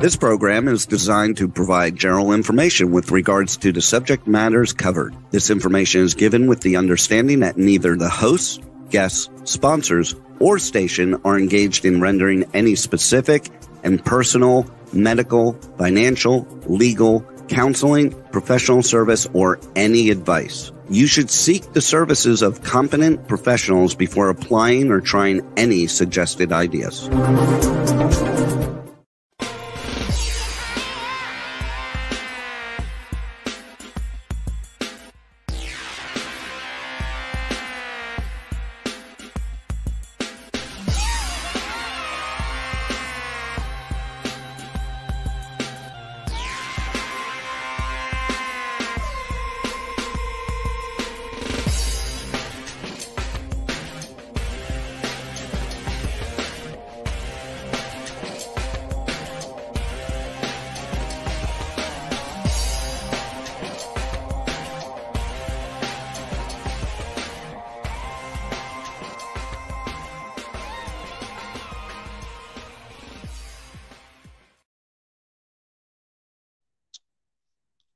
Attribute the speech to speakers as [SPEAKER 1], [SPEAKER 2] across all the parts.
[SPEAKER 1] This program is designed to provide general information with regards to the subject matters covered. This information is given with the understanding that neither the hosts, guests, sponsors, or station are engaged in rendering any specific and personal, medical, financial, legal, counseling, professional service, or any advice. You should seek the services of competent professionals before applying or trying any suggested ideas.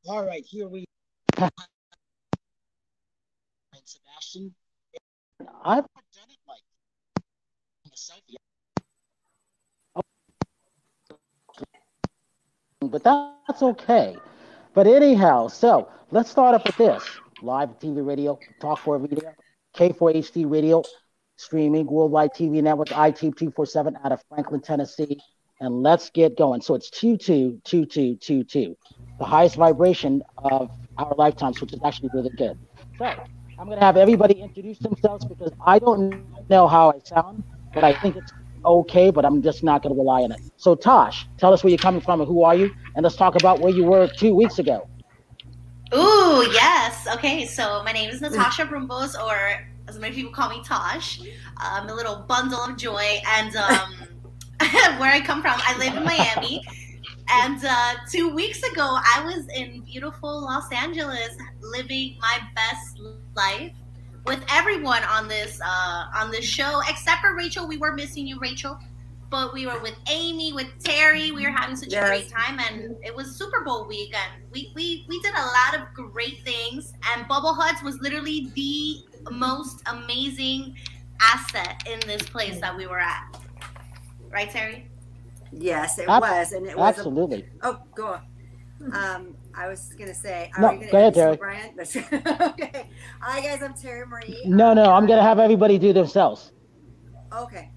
[SPEAKER 2] All right, here we Sebastian. I've done it like but that's okay. But anyhow, so let's start up with this live TV radio, Talk 4 Radio, K4HD Radio, streaming worldwide TV network, IT 247 out of Franklin, Tennessee. And let's get going. So it's 222222, the highest vibration of our lifetimes, which is actually really good. So I'm going to have everybody introduce themselves because I don't know how I sound, but I think it's okay, but I'm just not going to rely on it. So, Tosh, tell us where you're coming from and who are you? And let's talk about where you were two weeks ago.
[SPEAKER 3] Ooh, yes. Okay, so my name is Natasha Rumbos, or as many people call me Tosh. I'm a little bundle of joy. And um, where I come from, I live in Miami. And uh, two weeks ago, I was in beautiful Los Angeles living my best life with everyone on this uh, on this show, except for Rachel. We were missing you, Rachel. But we were with Amy, with Terri. We were having such yes. a great time, and it was Super Bowl week, and we, we we did a lot of great things. And Bubble Huts was literally the most amazing asset in this place that we were at. Right, Terri?
[SPEAKER 4] Yes, it Ab- was, and it was
[SPEAKER 2] absolutely.
[SPEAKER 4] A, oh, go on. Um, I was gonna say.
[SPEAKER 2] No, go ahead, Terri.
[SPEAKER 4] Brian? okay. Hi guys, I'm Terri Marie.
[SPEAKER 2] No, no, I'm gonna have everybody do themselves.
[SPEAKER 4] Okay.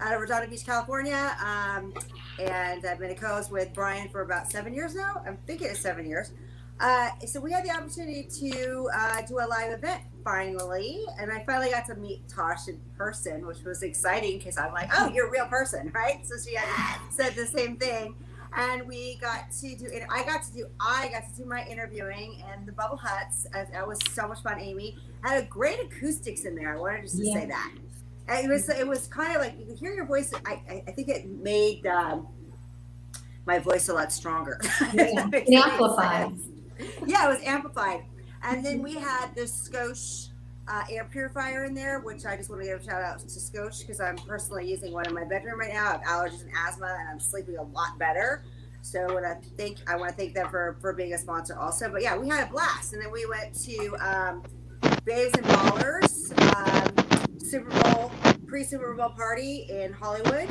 [SPEAKER 4] Out of Redondo Beach, California, um, and I've been a co-host with Brian for about seven years now. I'm thinking it's seven years. Uh, so we had the opportunity to uh, do a live event finally, and I finally got to meet Tosh in person, which was exciting because I'm like, oh, you're a real person, right? So she had said the same thing and we got to do it. I got to do I got to do my interviewing and the Bubble Huts. That was so much fun. Amy had a great acoustics in there. I wanted just to yeah. say that. And it was it was kind of like you could hear your voice. I I think it made um, my voice a lot stronger.
[SPEAKER 5] Yeah. amplified.
[SPEAKER 4] Yeah, it was amplified. And then we had the Scosche uh, air purifier in there, which I just want to give a shout out to Scosche because I'm personally using one in my bedroom right now. I have allergies and asthma, and I'm sleeping a lot better. So I think I want to thank them for for being a sponsor also. But yeah, we had a blast, and then we went to um, Babes and Ballers um, Super Bowl pre Super Bowl party in Hollywood.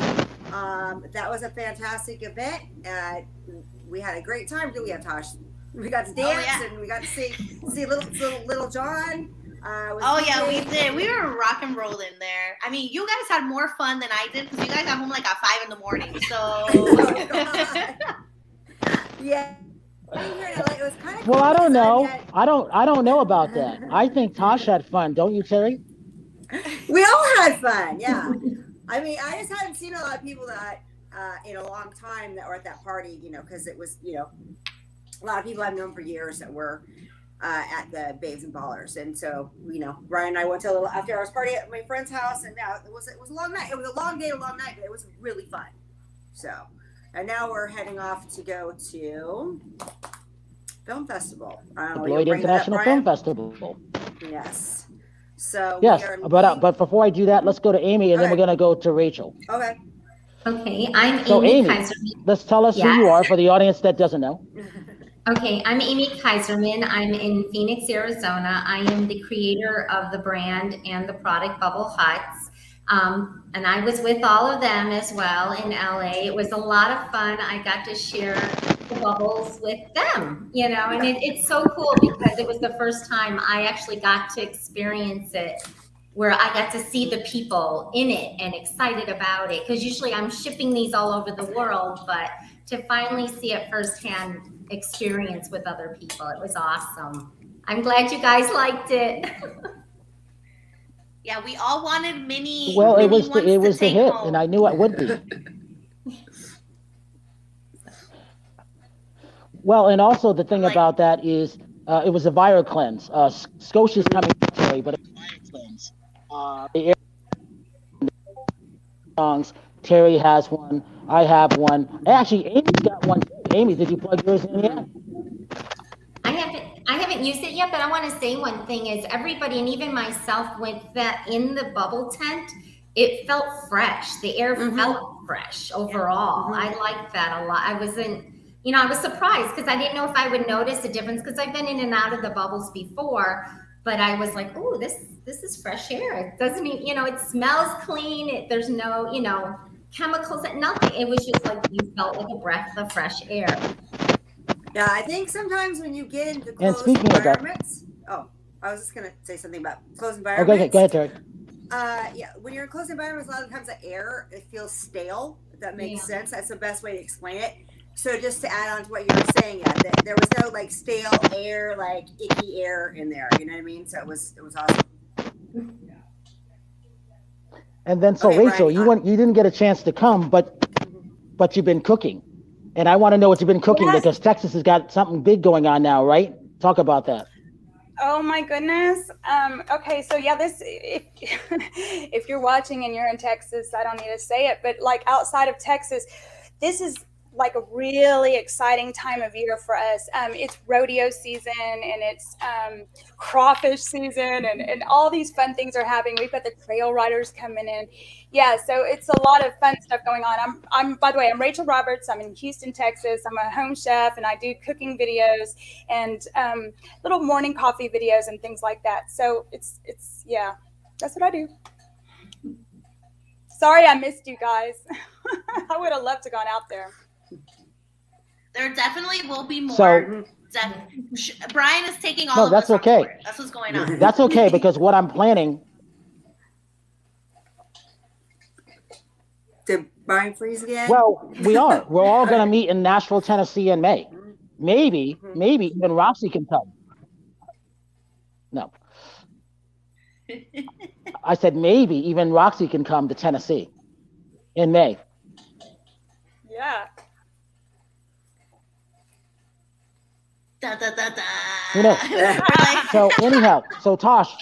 [SPEAKER 4] Um, that was a fantastic event. Uh, we had a great time. Do we have Tosh? We got to oh, dance oh, yeah. and we got to see see little little, little John
[SPEAKER 3] uh, oh yeah, we did. We were rock and rolling there. I mean, you guys had more fun than I did because you guys got home like at five in the morning. So
[SPEAKER 4] yeah.
[SPEAKER 2] well, I don't know. I don't. I don't know about that. I think Tosh had fun, don't you, Terri?
[SPEAKER 4] We all had fun. Yeah. I mean, I just hadn't seen a lot of people that uh, in a long time that were at that party. You know, because it was you know a lot of people I've known for years that were uh, at the Babes and Ballers. And so, you know, Ryan and I went to a little after hours party at my friend's house, and now it was it was a long night. It was a long day, a long night, but it was really fun. So, and now we're heading off to go to film festival.
[SPEAKER 2] Uh, Lloyd International Film Festival.
[SPEAKER 4] Yes. So
[SPEAKER 2] yes, but uh, but before I do that, let's go to Amy, and okay. then we're gonna go to Rachel.
[SPEAKER 4] Okay.
[SPEAKER 5] Okay, I'm Amy.
[SPEAKER 2] So,
[SPEAKER 5] Amy,
[SPEAKER 2] Amy.
[SPEAKER 5] Kaiserman.
[SPEAKER 2] Let's tell us who you are for the audience that doesn't know.
[SPEAKER 5] Okay, I'm Amy Kaiserman. I'm in Phoenix, Arizona. I am the creator of the brand and the product Bubble Huts. Um, and I was with all of them as well in LA. It was a lot of fun. I got to share the bubbles with them, you know, and it, it's so cool because it was the first time I actually got to experience it where I got to see the people in it and excited about it. Because usually I'm shipping these all over the world, but to finally see it firsthand experience with other people, it was awesome. I'm glad you guys liked it.
[SPEAKER 3] Yeah, we all wanted mini.
[SPEAKER 2] Well, it was the, it was the hit,
[SPEAKER 3] home.
[SPEAKER 2] and I knew it would be. Well, and also the thing
[SPEAKER 3] Like-
[SPEAKER 2] about that is uh, it was a viral cleanse. Uh, S- Scosche's coming today, but it's a viral cleanse. Uh, the songs. Terri has one. I have one. Actually, Amy's got one. Amy, did you plug yours in yet?
[SPEAKER 5] I haven't I haven't used it yet, but I want to say one thing is everybody and even myself with that in the bubble tent, it felt fresh. The air
[SPEAKER 4] Mhm.
[SPEAKER 5] felt fresh overall.
[SPEAKER 4] Mhm.
[SPEAKER 5] I liked that a lot. I wasn't, you know, I was surprised because I didn't know if I would notice a difference because I've been in and out of the bubbles before, but I was like, oh, this this is fresh air. It doesn't even, you know, it smells clean. It, there's no, you know, chemicals, nothing. It was just like you felt like a breath of fresh air.
[SPEAKER 4] Yeah, I think sometimes when you get into
[SPEAKER 2] And
[SPEAKER 4] closed
[SPEAKER 2] speaking of that-
[SPEAKER 4] environments, oh, I was just gonna say something about closed
[SPEAKER 2] Okay,
[SPEAKER 4] environments.
[SPEAKER 2] okay, go ahead, Terri.
[SPEAKER 4] Uh, yeah, when you're in closed environments, a lot of times the air it feels stale. If that makes
[SPEAKER 5] Yeah.
[SPEAKER 4] sense, that's the best way to explain it. So just to add on to what you were saying, yeah, th- there was no like stale air, like icky air in there. You know what I mean? So it was it was awesome.
[SPEAKER 2] And then, so
[SPEAKER 4] Okay,
[SPEAKER 2] Rachel,
[SPEAKER 4] Brian,
[SPEAKER 2] you went, you didn't get a chance to come, but but you've been cooking, and I want to know what you've been cooking
[SPEAKER 6] Yes.
[SPEAKER 2] because Texas has got something big going on now, right? Talk about that.
[SPEAKER 6] Oh my goodness. Um, okay, so yeah, this if if you're watching and you're in Texas, I don't need to say it, but like outside of Texas, this is like a really exciting time of year for us. Um, it's rodeo season and it's um, crawfish season and, and all these fun things are happening. We've got the trail riders coming in. Yeah, so it's a lot of fun stuff going on. I'm, I'm by the way, I'm Rachel Roberts. I'm in Houston, Texas. I'm a home chef and I do cooking videos and um, little morning coffee videos and things like that. So it's it's yeah, that's what I do. Sorry I missed you guys. I would have loved to gone out there.
[SPEAKER 3] There definitely will be more.
[SPEAKER 2] So
[SPEAKER 3] Def- Brian is taking all
[SPEAKER 2] No,
[SPEAKER 3] of
[SPEAKER 2] that's okay.
[SPEAKER 3] board. That's what's going on.
[SPEAKER 2] that's okay because what I'm planning.
[SPEAKER 4] Did Brian freeze again?
[SPEAKER 2] Well, we are. We're all going to meet in Nashville, Tennessee in May. Maybe,
[SPEAKER 4] Mhm.
[SPEAKER 2] maybe even Roxy can come. No, I said maybe even Roxy can come to Tennessee in May.
[SPEAKER 6] Yeah.
[SPEAKER 3] Da, da, da, da.
[SPEAKER 2] Knows?
[SPEAKER 3] We're
[SPEAKER 2] So anyhow, so Tosh,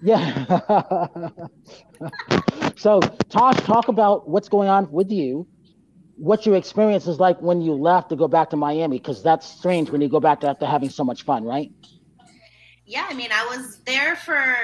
[SPEAKER 2] yeah. so Tosh, talk about what's going on with you, what your experience is like when you left to go back to Miami, because that's strange when you go back to after having so much fun, right?
[SPEAKER 3] yeah, I mean, I was there for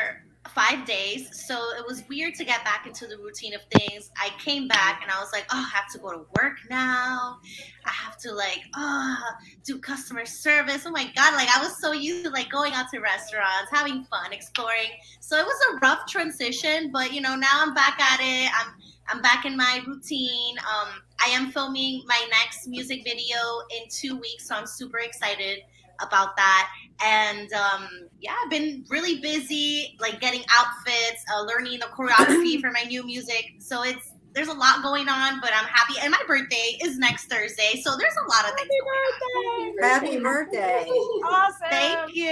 [SPEAKER 3] five days, so it was weird to get back into the routine of things. I came back and I was like, oh, I have to go to work now. I have to like, oh, do customer service. Oh my god, like I was so used to like going out to restaurants, having fun, exploring. So it was a rough transition, but you know, now I'm back at it. I'm I'm back in my routine. Um, I am filming my next music video in two weeks, so I'm super excited about that. And um, yeah, I've been really busy, like getting outfits, uh, learning the choreography for my new music. So it's there's a lot going on, but I'm happy. And my birthday is next Thursday, so there's a lot of things going on.
[SPEAKER 4] Happy birthday!
[SPEAKER 6] Awesome.
[SPEAKER 3] Thank you.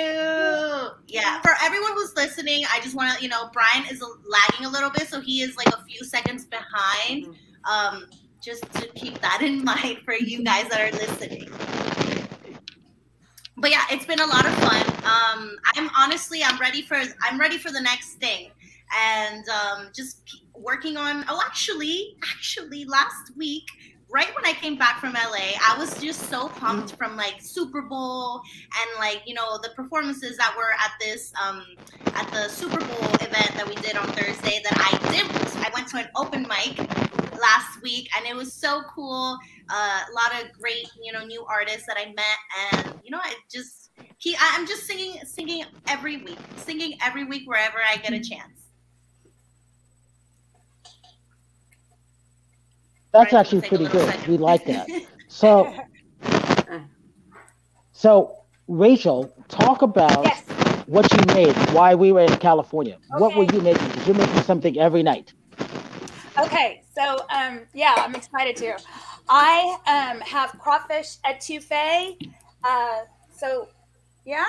[SPEAKER 3] Yeah, for everyone who's listening, I just want to, you know, Brian is lagging a little bit, so he is like a few seconds behind. Um, just to keep that in mind for you guys that are listening. But yeah, it's been a lot of fun. Um, I'm honestly, I'm ready for, I'm ready for the next thing, and um, just working on. Oh, actually, actually, last week right when I came back from LA, I was just so pumped from like Super Bowl and like you know the performances that were at this um at the Super Bowl event that we did on Thursday that I did. I went to an open mic last week week, and it was so cool. Uh, a lot of great, you know, new artists that I met, and you know, I just keep. I'm just singing, singing every week, singing every week wherever I get a chance.
[SPEAKER 2] That's
[SPEAKER 3] Right,
[SPEAKER 2] actually pretty good.
[SPEAKER 3] second.
[SPEAKER 2] We like that. So, so Rachel, talk about
[SPEAKER 6] Yes.
[SPEAKER 2] what you made while we were in California. What were you making? Because you're making something every night.
[SPEAKER 6] Okay, so um, yeah, I'm excited too. I um, have crawfish etouffee. Uh, so yeah,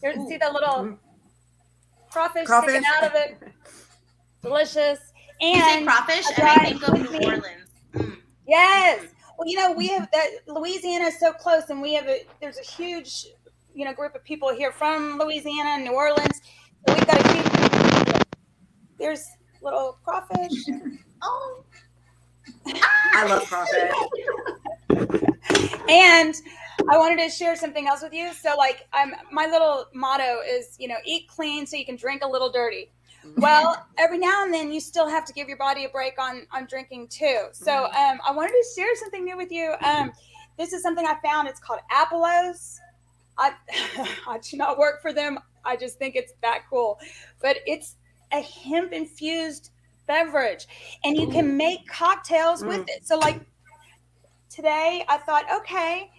[SPEAKER 6] there's see the little crawfish,
[SPEAKER 4] Crawfish.
[SPEAKER 6] sticking out of it. Delicious.
[SPEAKER 3] You say
[SPEAKER 6] And
[SPEAKER 3] crawfish, and I think of New Orleans. Mm.
[SPEAKER 6] yes, well, you know, we have that Louisiana is so close, and we have a there's a huge, you know, group of people here from Louisiana and New Orleans. So we've got a huge. There's little crawfish.
[SPEAKER 3] Oh,
[SPEAKER 4] I love crawfish.
[SPEAKER 6] and I wanted to share something else with you. So, like, I'm my little motto is, you know, eat clean so you can drink a little dirty. Well, every now and then you still have to give your body a break on on drinking too. So, um, I wanted to share something new with you. Um, this is something I found. It's called Apolos. I I do not work for them. I just think it's that cool. But it's a hemp infused beverage, and you can make cocktails with mm. it. So, like today, I thought, okay,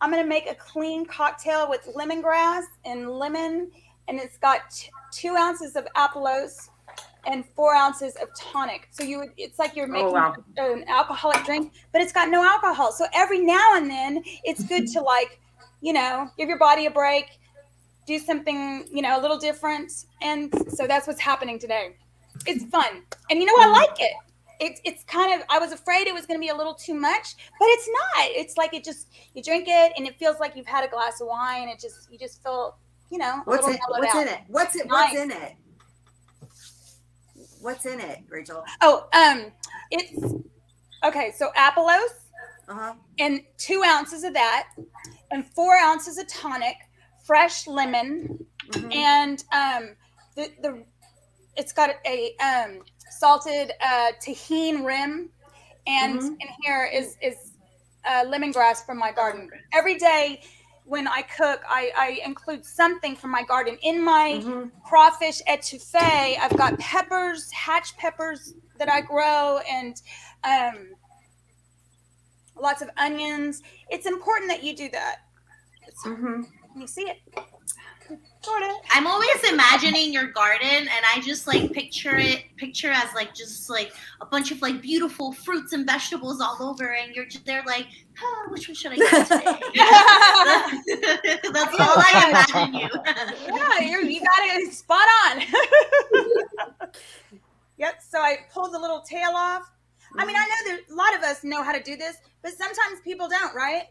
[SPEAKER 6] I'm gonna make a clean cocktail with lemongrass and lemon, and it's got t- two ounces of Apolos and four ounces of tonic. So you, would, it's like you're oh, making
[SPEAKER 4] wow.
[SPEAKER 6] an alcoholic drink, but it's got no alcohol. So every now and then, it's good to like, you know, give your body a break, do something, you know, a little different, and so that's what's happening today. It's fun, and you know, I like it it's it's kind of I was afraid it was going to be a little too much, but it's not. It's like it just you drink it and it feels like you've had a glass of wine. It just you just feel you know
[SPEAKER 4] What's it? What's
[SPEAKER 6] out.
[SPEAKER 4] in it? What's it? What's
[SPEAKER 6] Nice.
[SPEAKER 4] in it? What's in it, Rachel?
[SPEAKER 6] Oh, um, it's okay. So Apolos
[SPEAKER 4] Uh huh.
[SPEAKER 6] and two ounces of that, and four ounces of tonic, fresh lemon,
[SPEAKER 4] Mhm.
[SPEAKER 6] and um, the the it's got a um salted uh Tajín rim, and
[SPEAKER 4] Mhm.
[SPEAKER 6] in here is is uh, lemongrass from my garden. Every day when I cook, I, I include something from my garden in my
[SPEAKER 4] Mhm.
[SPEAKER 6] crawfish etouffee. I've got peppers, hatch peppers that I grow, and um, lots of onions. It's important that you do that.
[SPEAKER 4] Mhm.
[SPEAKER 6] Can you see it? Sort of.
[SPEAKER 3] I'm always imagining your garden, and I just like picture it, picture as like just like a bunch of like beautiful fruits and vegetables all over, and you're just there like, oh, which one should I get today? That's all I imagine you.
[SPEAKER 6] Yeah, you're, you got it spot on. yep. So I pulled the little tail off. I mean, I know there a lot of us know how to do this, but sometimes people don't, right?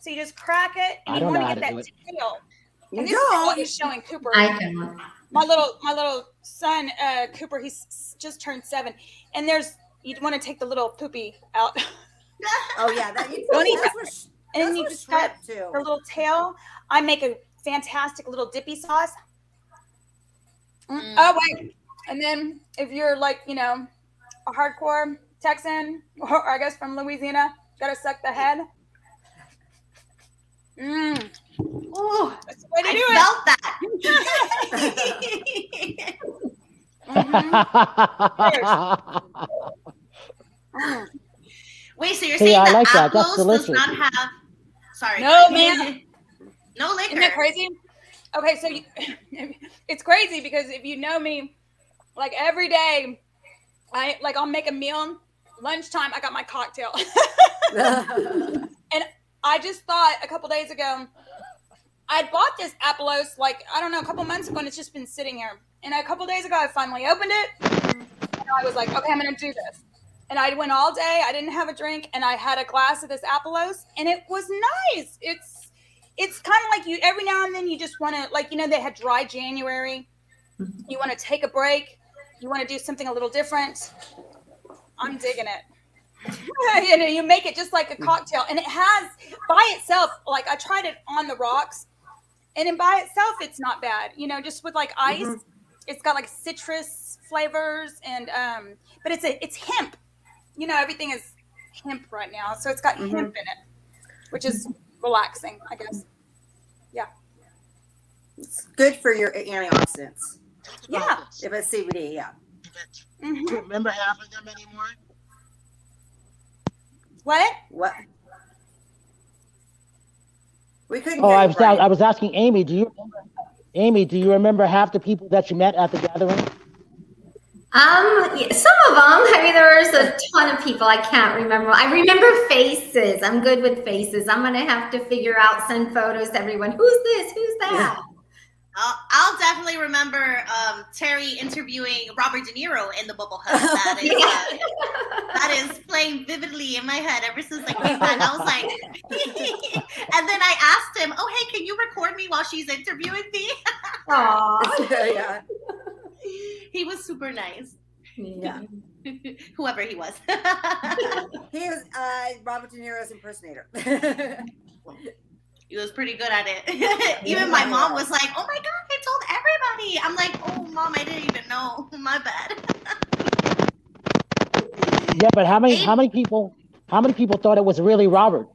[SPEAKER 6] So you just crack it, and
[SPEAKER 2] I
[SPEAKER 6] you
[SPEAKER 2] don't
[SPEAKER 6] want
[SPEAKER 2] know
[SPEAKER 6] to
[SPEAKER 2] how
[SPEAKER 6] get
[SPEAKER 2] to
[SPEAKER 6] that
[SPEAKER 2] do
[SPEAKER 6] tail.
[SPEAKER 4] You
[SPEAKER 6] And this is what he's showing Cooper.
[SPEAKER 5] I don't.
[SPEAKER 6] my little my little son uh, Cooper. He's just turned seven, and there's you want to take the little poopy out,
[SPEAKER 4] Oh yeah, that you
[SPEAKER 6] Don't eat
[SPEAKER 4] that's
[SPEAKER 6] that.
[SPEAKER 4] what
[SPEAKER 6] and then you just got
[SPEAKER 4] shrimp
[SPEAKER 6] the little tail. I make a fantastic little dippy sauce. Mm. Oh wait, and then if you're like you know a hardcore Texan or I guess from Louisiana, gotta suck the head. Mm,
[SPEAKER 3] Ooh,
[SPEAKER 6] that's the way to
[SPEAKER 3] I
[SPEAKER 6] do
[SPEAKER 3] felt that.
[SPEAKER 6] it.
[SPEAKER 3] Wait, so you're
[SPEAKER 2] Hey,
[SPEAKER 3] saying
[SPEAKER 2] I
[SPEAKER 3] that
[SPEAKER 2] like that. That's
[SPEAKER 3] Aplós does not have? Sorry.
[SPEAKER 6] No, man.
[SPEAKER 3] no liquor.
[SPEAKER 6] Isn't that crazy? Okay, so you, it's crazy because if you know me, like every day, I like I'll make a meal. Lunchtime, I got my cocktail. I just thought a couple days ago, I bought this Apolos like I don't know a couple months ago, and it's just been sitting here. And a couple days ago, I finally opened it, and I was like, okay, I'm gonna do this. And I went all day. I didn't have a drink, and I had a glass of this Apolos, and it was nice. It's it's kind of like you every now and then you just want to like you know they had dry January. You want to take a break. You want to do something a little different. I'm digging it. you know, you make it just like a cocktail, and it has by itself. Like I tried it on the rocks, and then by itself, it's not bad. You know, just with like ice, it's got like citrus flavors, and um, but it's a it's hemp, you know, everything is hemp right now, so it's got
[SPEAKER 4] Mhm.
[SPEAKER 6] hemp in it, which is relaxing, I guess.
[SPEAKER 4] Yeah, it's good for your antioxidants.
[SPEAKER 6] Yeah.
[SPEAKER 4] If it's CBD, yeah.
[SPEAKER 6] hmm
[SPEAKER 2] Do you remember having them anymore?
[SPEAKER 6] What?
[SPEAKER 4] What? We couldn't.
[SPEAKER 2] Oh,
[SPEAKER 4] hear
[SPEAKER 2] I was
[SPEAKER 4] Brian.
[SPEAKER 2] I was asking Amy. Do you remember, Amy? Do you remember half the people that you met at the gathering?
[SPEAKER 5] Um, yeah, some of them. I mean, there was a ton of people. I can't remember. I remember faces. I'm good with faces. I'm gonna have to figure out send photos to everyone. Who's this? Who's that?
[SPEAKER 3] I'll, I'll definitely remember um, Terri interviewing Robert De Niro in the Bubble Hut. That is, uh, that is playing vividly in my head ever since I came back. I was like, and then I asked him, "Oh, hey, can you record me while she's interviewing me?"
[SPEAKER 5] Aw.
[SPEAKER 4] yeah.
[SPEAKER 3] he was super nice,
[SPEAKER 5] Yeah.
[SPEAKER 3] whoever he was.
[SPEAKER 4] He was uh, Robert De Niro's impersonator.
[SPEAKER 3] He was pretty good at it. Even my mom was like, "Oh my god, I told everybody." I'm like, "Oh, mom, I didn't even know. My bad."
[SPEAKER 2] Yeah, but how many how many people how many people thought it was really Robert?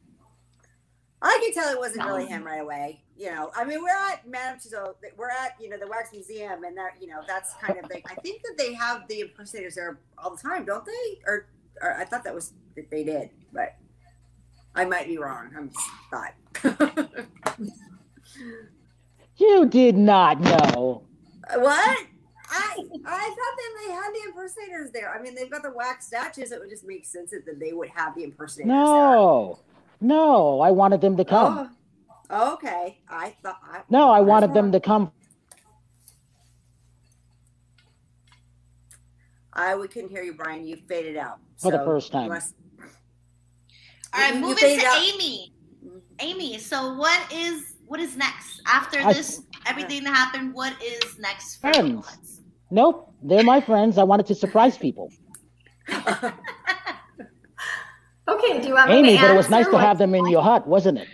[SPEAKER 4] I can tell it wasn't really him um, right away. You know, I mean, we're at Madame Tussauds, we're at you know the Wax Museum, and that you know that's kind of like I think that they have the impersonators there all the time, don't they? Or, or I thought that was that they did, but I might be wrong. I'm just thought.
[SPEAKER 2] You did not know.
[SPEAKER 4] what? I I thought that they had the impersonators there. I mean, they've got the wax statues. It would just make sense that they would have the impersonators
[SPEAKER 2] No, no, I wanted them to come.
[SPEAKER 4] Oh, okay. I thought. I,
[SPEAKER 2] No, I
[SPEAKER 4] was
[SPEAKER 2] wanted them to come.
[SPEAKER 4] I we couldn't hear you, Brian. You faded out
[SPEAKER 2] For the first time.
[SPEAKER 4] must-
[SPEAKER 3] All right,
[SPEAKER 4] You- you
[SPEAKER 3] moving
[SPEAKER 4] faded
[SPEAKER 3] to
[SPEAKER 4] out.
[SPEAKER 3] Amy. Amy, so what is what is next after
[SPEAKER 2] I-
[SPEAKER 3] this? Everything that happened. What is next for
[SPEAKER 2] Friends.
[SPEAKER 3] Bubble
[SPEAKER 2] Nope, they're my friends. I wanted to surprise people.
[SPEAKER 5] Okay. Do you want me
[SPEAKER 2] Amy,
[SPEAKER 5] to
[SPEAKER 2] but it was nice to have them in your hut, wasn't it?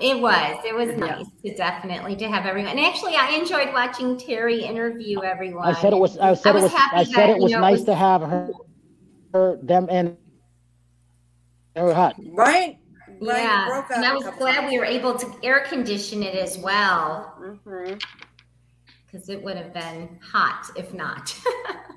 [SPEAKER 5] It was. It was
[SPEAKER 4] Yeah.
[SPEAKER 5] nice to definitely to have everyone. And actually, I enjoyed watching Terri interview everyone.
[SPEAKER 2] I said it was. I said
[SPEAKER 5] I
[SPEAKER 2] it
[SPEAKER 5] was
[SPEAKER 2] was.
[SPEAKER 5] happy
[SPEAKER 2] I said
[SPEAKER 5] that,
[SPEAKER 2] it
[SPEAKER 5] you
[SPEAKER 2] was
[SPEAKER 5] know, it
[SPEAKER 2] nice
[SPEAKER 5] was-
[SPEAKER 2] to have her, her them in her hut.
[SPEAKER 4] Brian, Brian
[SPEAKER 5] Yeah,
[SPEAKER 4] broke up.
[SPEAKER 5] and I
[SPEAKER 4] a
[SPEAKER 5] was glad we were able to air condition it as well
[SPEAKER 4] hmm
[SPEAKER 5] because it would have been hot if not.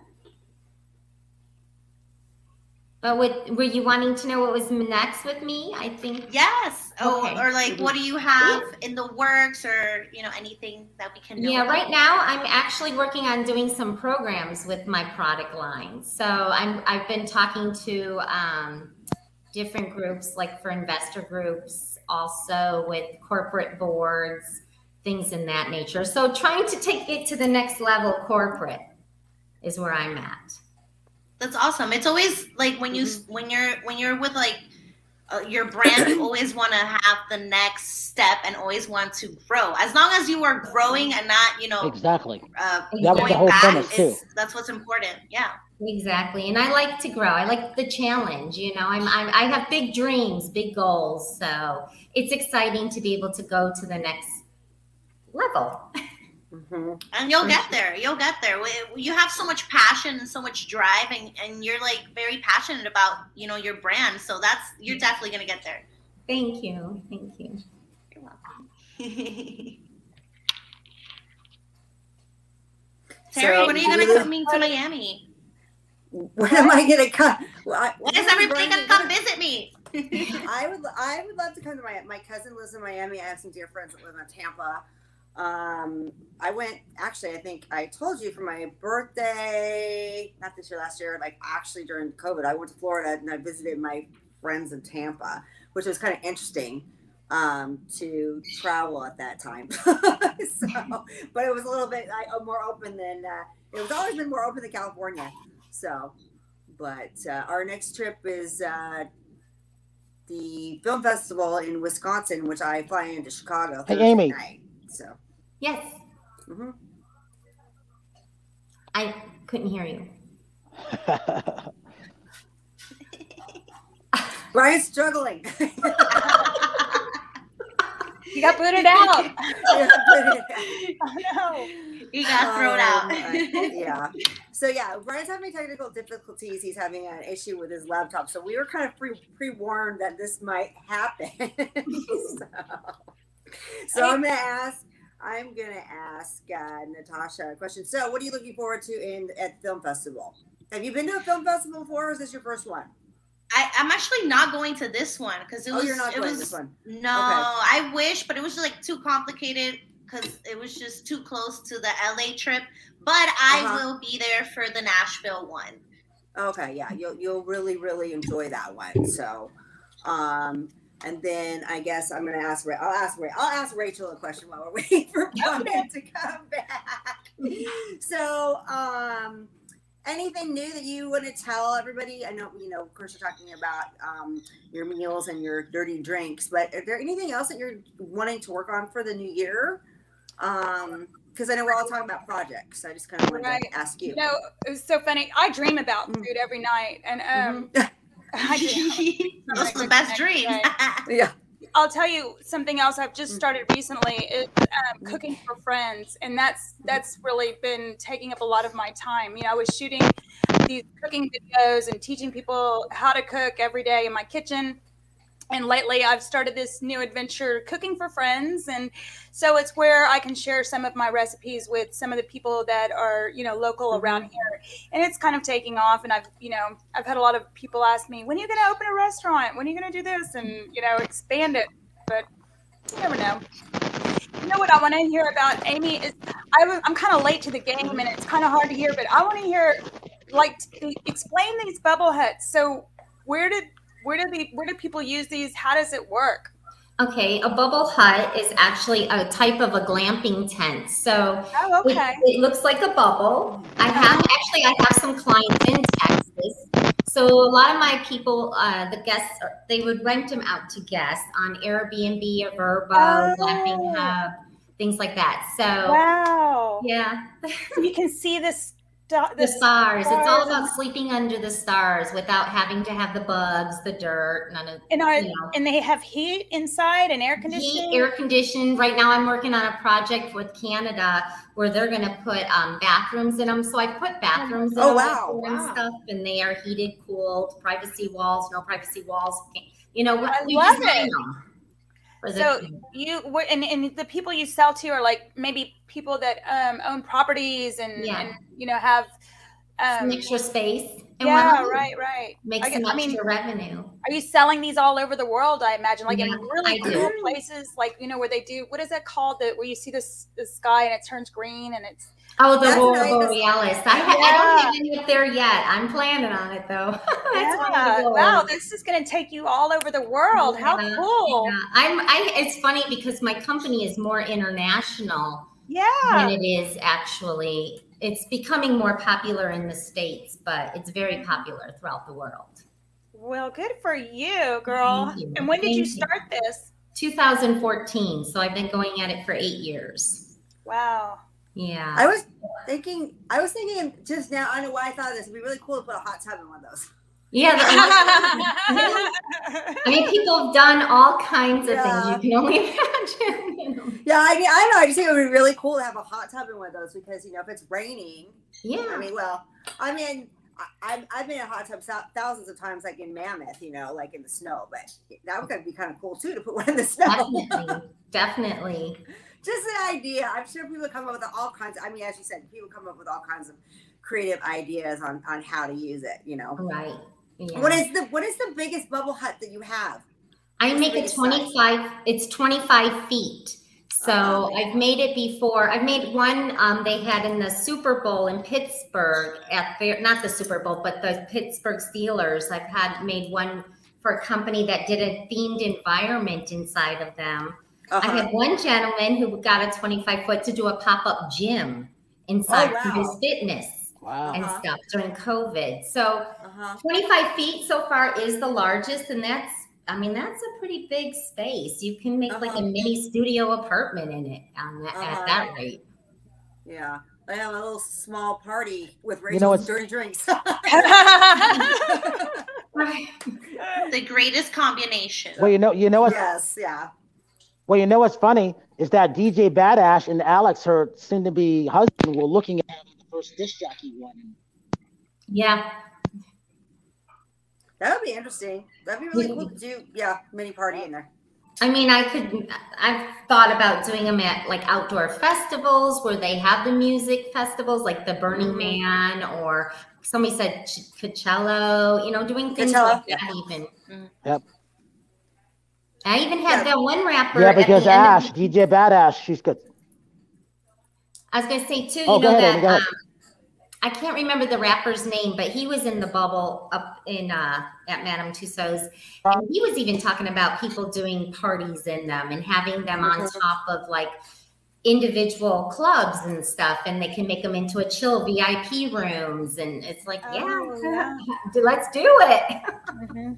[SPEAKER 5] but what, were you wanting to know what was next with me? I think
[SPEAKER 3] Yes. Oh,
[SPEAKER 5] Okay.
[SPEAKER 3] or like, what do you have in the works, or you know, anything that we can know?
[SPEAKER 5] Yeah,
[SPEAKER 3] about?
[SPEAKER 5] right now I'm actually working on doing some programs with my product line. So I'm I've been talking to um, different groups, like for investor groups, also with corporate boards, things in that nature. So trying to take it to the next level, corporate, is where I'm at.
[SPEAKER 3] That's awesome. It's always like when you when you're when you're with like uh, your brand, you always want to have the next step and always want to grow. As long as you are growing and not, you know,
[SPEAKER 2] Exactly.
[SPEAKER 3] uh,
[SPEAKER 5] That was the
[SPEAKER 2] whole
[SPEAKER 3] back,
[SPEAKER 2] premise, too.
[SPEAKER 3] that's what's important. Yeah.
[SPEAKER 5] Exactly, and I like to grow. I like the challenge. You know, I'm, I'm I have big dreams, big goals. So it's exciting to be able to go to the next level.
[SPEAKER 4] hmm
[SPEAKER 3] And you'll get there. You'll get there. You have so much passion and so much drive, and, and you're like very passionate about you know your brand. So that's you're definitely gonna get there.
[SPEAKER 5] Thank you, thank you.
[SPEAKER 3] You're welcome. Terri,
[SPEAKER 4] So,
[SPEAKER 3] when are you gonna
[SPEAKER 4] come
[SPEAKER 3] coming to Miami?
[SPEAKER 4] When am I gonna come? Well, I,
[SPEAKER 3] When is everybody gonna come visit me?
[SPEAKER 4] I would I would love to come to my my cousin lives in Miami. I have some dear friends that live in Tampa. Um, I went actually. I think I told you for my birthday, not this year, last year. Like actually during COVID, I went to Florida and I visited my friends in Tampa, which was kind of interesting um, to travel at that time. so, but it was a little bit like, more open than uh, it was always been more open than California. So, but uh, our next trip is uh, the film festival in Wisconsin, which I fly into Chicago.
[SPEAKER 2] Hey,
[SPEAKER 4] Thursday
[SPEAKER 2] Amy.
[SPEAKER 4] Night. So,
[SPEAKER 5] Yes,
[SPEAKER 4] mhm.
[SPEAKER 5] I couldn't hear you.
[SPEAKER 4] Brian's struggling.
[SPEAKER 6] You got booted out.
[SPEAKER 4] Yeah,
[SPEAKER 6] oh no.
[SPEAKER 3] You got thrown
[SPEAKER 4] Um,
[SPEAKER 3] out.
[SPEAKER 4] uh, yeah. So yeah, Brian's having technical difficulties. He's having an issue with his laptop, so we were kind of pre pre warned that this might happen. so, so I'm gonna ask. I'm gonna ask uh, Natasha a question. So, what are you looking forward to in at film festival? Have you been to a film festival before, or is this your first one?
[SPEAKER 3] I, I'm actually not going to this one because it
[SPEAKER 4] oh,
[SPEAKER 3] was.
[SPEAKER 4] you're not
[SPEAKER 3] it
[SPEAKER 4] going
[SPEAKER 3] was
[SPEAKER 4] to this one.
[SPEAKER 3] no. I wish, but it was just like too complicated because it was just too close to the LA trip. But I
[SPEAKER 4] Uh-huh.
[SPEAKER 3] will be there for the Nashville one.
[SPEAKER 4] Okay, yeah, you'll you'll really really enjoy that one. So, um, and then I guess I'm gonna ask Ra- I'll ask I'll ask Rachel a question while we're waiting for Brian to come back. So, um, anything new that you want to tell everybody? I know you know, of course, you're talking about um, your meals and your dirty drinks, but is there anything else that you're wanting to work on for the new year? Um, because I know we're all talking about projects. I just kind of wanted
[SPEAKER 6] Right.
[SPEAKER 4] to ask you.
[SPEAKER 6] You know, it was so funny. I dream about
[SPEAKER 4] Mm.
[SPEAKER 6] food every night, and um,
[SPEAKER 4] Mhm.
[SPEAKER 6] I do.
[SPEAKER 3] Those are the best dreams.
[SPEAKER 4] yeah.
[SPEAKER 6] I'll tell you something else I've
[SPEAKER 4] Mm.
[SPEAKER 6] just started recently is um, cooking for friends, and that's that's really been taking up a lot of my time. You know, I was shooting these cooking videos and teaching people how to cook every day in my kitchen. And lately, I've started this new adventure, cooking for friends, and so it's where I can share some of my recipes with some of the people that are, you know, local mm-hmm. around here, and it's kind of taking off. And I've, you know, I've had a lot of people ask me, "When are you going to open a restaurant? When are you going to do this?" And you know, expand it but you never know. You know what I want to hear about Amy is I, was- I'm kind of late to the game and it's kind of hard to hear, but I want to hear like explain these bubble huts. So where did where did the where do people use these? How does it work?
[SPEAKER 5] Okay, a bubble hut is actually a type of a glamping tent. So
[SPEAKER 6] Oh,
[SPEAKER 5] it,
[SPEAKER 6] okay.
[SPEAKER 5] it looks like a bubble. I have actually I have some clients in Texas. So a lot of my people, uh, the guests, they would rent them out to guests on Airbnb or Vrbo,
[SPEAKER 6] Oh.
[SPEAKER 5] Glamping Hub, things like that. So
[SPEAKER 6] Wow.
[SPEAKER 5] yeah,
[SPEAKER 6] You can see this.
[SPEAKER 5] The stars. It's all about sleeping under the stars without having to have the bugs, the dirt, none of
[SPEAKER 6] And are
[SPEAKER 5] you know.
[SPEAKER 6] and they have heat inside and air
[SPEAKER 5] Heat,
[SPEAKER 6] conditioning.
[SPEAKER 5] air conditioned. Right now, I'm working on a project with Canada where they're going to put um, bathrooms in them. So I put bathrooms in
[SPEAKER 4] Oh, wow,
[SPEAKER 5] before and
[SPEAKER 4] wow.
[SPEAKER 5] stuff, and they are heated, cooled, privacy walls, no privacy walls. You know, what?
[SPEAKER 6] I
[SPEAKER 5] we
[SPEAKER 6] love
[SPEAKER 5] design
[SPEAKER 6] it.
[SPEAKER 5] Them for the-
[SPEAKER 6] So you were- and, and the people you sell to are like maybe people that um, own properties and,
[SPEAKER 5] Yeah.
[SPEAKER 6] and you know have um,
[SPEAKER 5] extra space. And
[SPEAKER 6] yeah right right
[SPEAKER 5] Make
[SPEAKER 6] I I mean-
[SPEAKER 5] revenue.
[SPEAKER 6] are you selling these all over the world i imagine like in really cool places like you know where they do what is that called that where you see this the sky and it turns green and it's
[SPEAKER 5] Oh, the Aurora. Borealis. I, ha- I don't have any up there yet. I'm planning on it though. That's one of the
[SPEAKER 6] yeah wow this is going to take you all over the world how cool
[SPEAKER 5] Yeah. I'm. I. It's funny because my company is more international
[SPEAKER 6] yeah,
[SPEAKER 5] than it is actually. It's becoming more popular in the states, but it's very popular throughout the world.
[SPEAKER 6] well good for you girl
[SPEAKER 5] you.
[SPEAKER 6] and when did you
[SPEAKER 5] Thank you.
[SPEAKER 6] start this
[SPEAKER 5] 2014. So I've been going at it for eight years.
[SPEAKER 6] wow
[SPEAKER 5] Yeah.
[SPEAKER 4] I was thinking, I was thinking just now. I know why I thought of this. It'd be really cool to put a hot tub in one of those.
[SPEAKER 5] Yeah. I mean, people have done all kinds of
[SPEAKER 4] Yeah.
[SPEAKER 5] things you can only imagine. you know.
[SPEAKER 4] Yeah, I mean, I know. I just think it would be really cool to have a hot tub in one of those because you know if it's raining.
[SPEAKER 5] Yeah.
[SPEAKER 4] I mean, well, I mean, I, I've been in hot tubs thousands of times, like in Mammoth, you know, like in the snow. But that would be kind of cool too to put one in the snow.
[SPEAKER 5] Definitely. Definitely.
[SPEAKER 4] just an idea. I'm sure people come up with all kinds. I mean, as you said, people come up with all kinds of creative ideas on on how to use it. You know,
[SPEAKER 5] Right. Yeah.
[SPEAKER 4] what is the what is the biggest bubble hut that you have?
[SPEAKER 5] I make it
[SPEAKER 4] biggest size?
[SPEAKER 5] 25, it's 25 feet. So
[SPEAKER 4] Uh-huh.
[SPEAKER 5] I've made it before. I've made one um, they had in the Super Bowl in Pittsburgh at their, not the Super Bowl, but the Pittsburgh Steelers. I've had made one for a company that did a themed environment inside of them. I
[SPEAKER 4] Uh-huh.
[SPEAKER 5] had one gentleman who got a 25 foot to do a pop up gym inside
[SPEAKER 4] Oh,
[SPEAKER 5] for his fitness
[SPEAKER 2] Wow.
[SPEAKER 5] and
[SPEAKER 4] Uh-huh.
[SPEAKER 5] stuff during COVID. So
[SPEAKER 4] Uh-huh.
[SPEAKER 5] 25 feet so far is the largest, and that's, I mean, that's a pretty big space. You can make like a
[SPEAKER 4] Uh-huh.
[SPEAKER 5] mini studio apartment in it on that,
[SPEAKER 4] Uh-huh.
[SPEAKER 5] at that rate.
[SPEAKER 4] Yeah. I have a little small party with Rachel
[SPEAKER 2] You know, it's-
[SPEAKER 4] during drinks.
[SPEAKER 3] The greatest combination.
[SPEAKER 2] Well, you know, you know what's
[SPEAKER 4] yes, yeah.
[SPEAKER 2] well, you know what's funny is that DJ Badash and Alex, her soon-to-be husband, were looking at having the first disc jockey one.
[SPEAKER 5] Yeah.
[SPEAKER 4] That would be interesting. That'd be really cool to do. Yeah, mini party in there.
[SPEAKER 5] I mean, I could, I've thought about doing them at like outdoor festivals where they have the music festivals, like the Burning
[SPEAKER 4] Mhm.
[SPEAKER 5] Man, or somebody said Ch- Coachella, you know, doing things
[SPEAKER 4] Coachella,
[SPEAKER 5] like that even.
[SPEAKER 3] Mhm.
[SPEAKER 2] Yep.
[SPEAKER 5] I even had
[SPEAKER 4] Yeah.
[SPEAKER 5] that one rapper.
[SPEAKER 2] Yeah,
[SPEAKER 5] at the
[SPEAKER 2] because
[SPEAKER 5] end of
[SPEAKER 2] Ash, DJ Badass, she's good.
[SPEAKER 5] I was gonna say too,
[SPEAKER 2] Oh,
[SPEAKER 5] you
[SPEAKER 2] go
[SPEAKER 5] know
[SPEAKER 2] ahead,
[SPEAKER 5] that
[SPEAKER 2] Amy,
[SPEAKER 5] um, I can't remember the rapper's name, but he was in the bubble up in uh, at Madame Tussauds, and he was even talking about people doing parties in them and having them on
[SPEAKER 4] Mhm.
[SPEAKER 5] top of like individual clubs and stuff, and they can make them into a chill VIP rooms, and it's like,
[SPEAKER 6] Oh,
[SPEAKER 5] yeah,
[SPEAKER 6] yeah.
[SPEAKER 5] let's do it.
[SPEAKER 6] Mhm.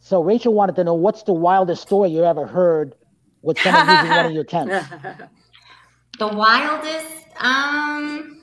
[SPEAKER 2] So Rachel wanted to know what's the wildest story you ever heard with someone using one of your tents?
[SPEAKER 5] The wildest, um,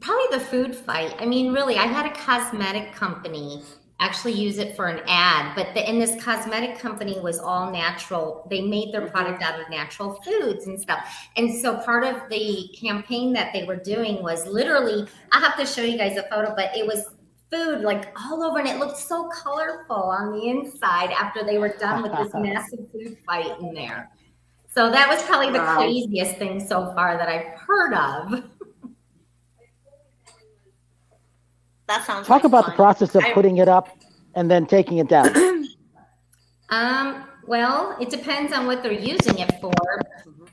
[SPEAKER 5] probably the food fight. I mean, really, I had a cosmetic company actually use it for an ad, but the, and this cosmetic company was all natural. They made their product out of natural foods and stuff. And so part of the campaign that they were doing was literally, I have to show you guys a photo, but it was food like all over and it looked so colorful on the inside after they were done with this massive food fight in there. So that was probably the
[SPEAKER 4] Wow.
[SPEAKER 5] craziest thing so far that I've heard of.
[SPEAKER 3] That sounds
[SPEAKER 2] Talk
[SPEAKER 3] like
[SPEAKER 2] about the process of
[SPEAKER 3] I-
[SPEAKER 2] putting it up and then taking it down.
[SPEAKER 5] Um, well, it depends on what they're using it for.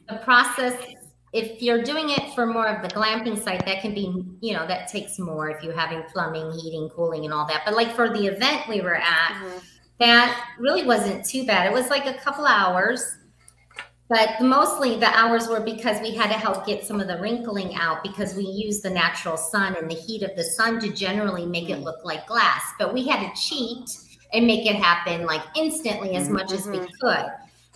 [SPEAKER 5] The process, if you're doing it for more of the glamping site, that can be, you know, that takes more if you're having plumbing, heating, cooling, and all that. But like for the event we were at,
[SPEAKER 4] Mhm.
[SPEAKER 5] that really wasn't too bad. It was like a couple hours, but mostly the hours were because we had to help get some of the wrinkling out because we use the natural sun and the heat of the sun to generally make it mm. look like glass. But we had to cheat and make it happen like instantly as mm-hmm. much as we mm-hmm. could.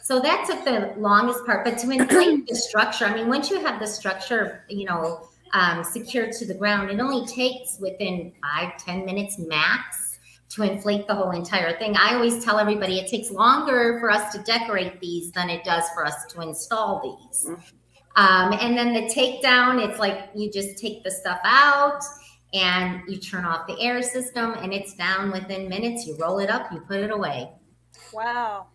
[SPEAKER 5] So that took the longest part. But to inflate the structure, I mean, once you have the structure, you know, um, secured to the ground, it only takes within five, ten minutes max to inflate the whole entire thing. I always tell everybody it takes longer for us to decorate these than it does for us to install these. Um, and then the takedown, it's like you just take the stuff out and you turn off the air system and it's down within minutes. You roll it up, you put it away.
[SPEAKER 6] Wow.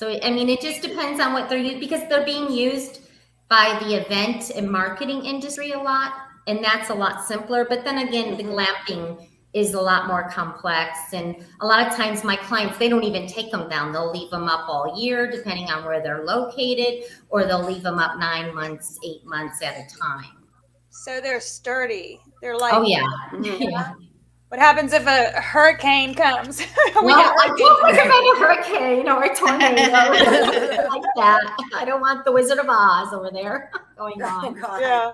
[SPEAKER 5] So, I mean, it just depends on what they're used because they're being used by the event and marketing industry a lot. And that's a lot simpler. But then again, the mm-hmm. glamping is a lot more complex. And a lot of times, my clients, they don't even take them down. They'll leave them up all year, depending on where they're located, or they'll leave them up nine months, eight months at a time.
[SPEAKER 6] So they're sturdy. They're oh, like,
[SPEAKER 5] Oh, yeah. Yeah.
[SPEAKER 6] What happens if a hurricane comes? we
[SPEAKER 5] Well,
[SPEAKER 6] got
[SPEAKER 5] I don't
[SPEAKER 6] hurricanes.
[SPEAKER 5] recommend a hurricane or a tornado like that. I don't want the Wizard of Oz over there going
[SPEAKER 4] Oh,
[SPEAKER 5] on.
[SPEAKER 6] Yeah.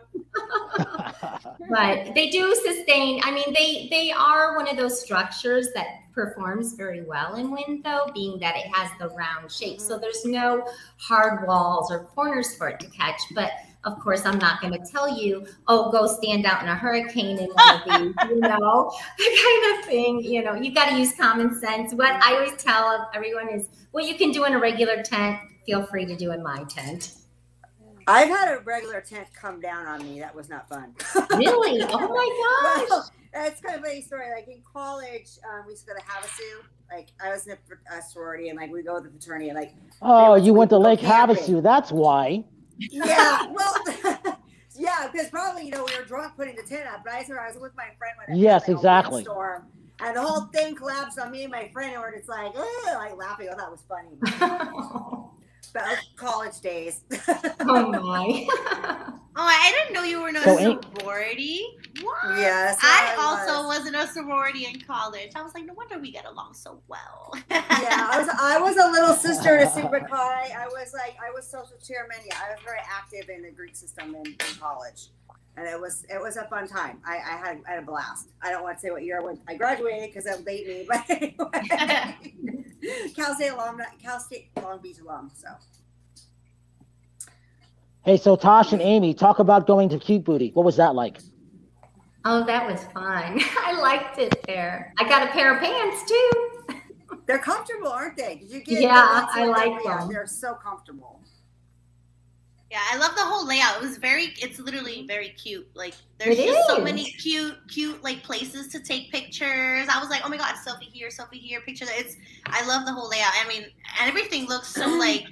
[SPEAKER 5] But they do sustain. I mean, they they are one of those structures that performs very well in wind, though, being that it has the round shape. So mm-hmm. there's no hard walls or corners for it to catch. But of course, I'm not going to tell you, oh, go stand out in a hurricane in one of these, you know, kind of thing. You know, you've got to use common sense. What I always tell everyone is, what you can do in a regular tent, feel free to do in my tent.
[SPEAKER 4] I've had a regular tent come down on me. That was not fun.
[SPEAKER 5] Really? Oh my gosh.
[SPEAKER 4] well, that's kind of a funny story. Like in college, um, we used to go to Havasu. Like I was in a, fr- a sorority, and like we go to the fraternity, and like
[SPEAKER 2] oh, you went to
[SPEAKER 4] Go
[SPEAKER 2] Lake
[SPEAKER 4] camping.
[SPEAKER 2] Havasu. That's why.
[SPEAKER 4] Yeah, well, yeah, because probably you know we were drunk putting the tent up. But I remember I was with my friend when it
[SPEAKER 2] Yes,
[SPEAKER 4] happened, a
[SPEAKER 2] exactly.
[SPEAKER 4] windstorm, and the whole thing collapsed on me and my friend, and we're just like, like laughing. Oh, that was funny. But college days.
[SPEAKER 5] oh my.
[SPEAKER 3] Oh, I didn't know you were in a
[SPEAKER 2] So
[SPEAKER 3] sorority. What?
[SPEAKER 4] Yes,
[SPEAKER 3] I,
[SPEAKER 4] I
[SPEAKER 3] also
[SPEAKER 4] was.
[SPEAKER 3] was in a sorority in college. I was like, no wonder we get along so well.
[SPEAKER 4] yeah, I was I was a little sister to Sigma Chi. I was like I was social chairman. Yeah, I was very active in the Greek system in, in college, and it was it was a fun time. I, I had I had a blast. I don't want to say what year I went. I graduated because that late me, but anyway, Cal State alum, Cal State Long Beach alum. So
[SPEAKER 2] Hey, so Tosh and Amy, talk about going to Cute Booty. What was that like?
[SPEAKER 5] Oh, that was fun. I liked it there. I got a pair of pants too.
[SPEAKER 4] they're comfortable, aren't they? Did you get?
[SPEAKER 5] Yeah, I like
[SPEAKER 4] oh,
[SPEAKER 5] them.
[SPEAKER 4] They're so comfortable.
[SPEAKER 3] Yeah, I love the whole layout. It was very, it's literally very cute. Like, there's
[SPEAKER 5] It
[SPEAKER 3] just so many cute, cute like places to take pictures. I was like, oh my god, selfie here, selfie here, picture there. It's, I love the whole layout. I mean, and everything looks so like,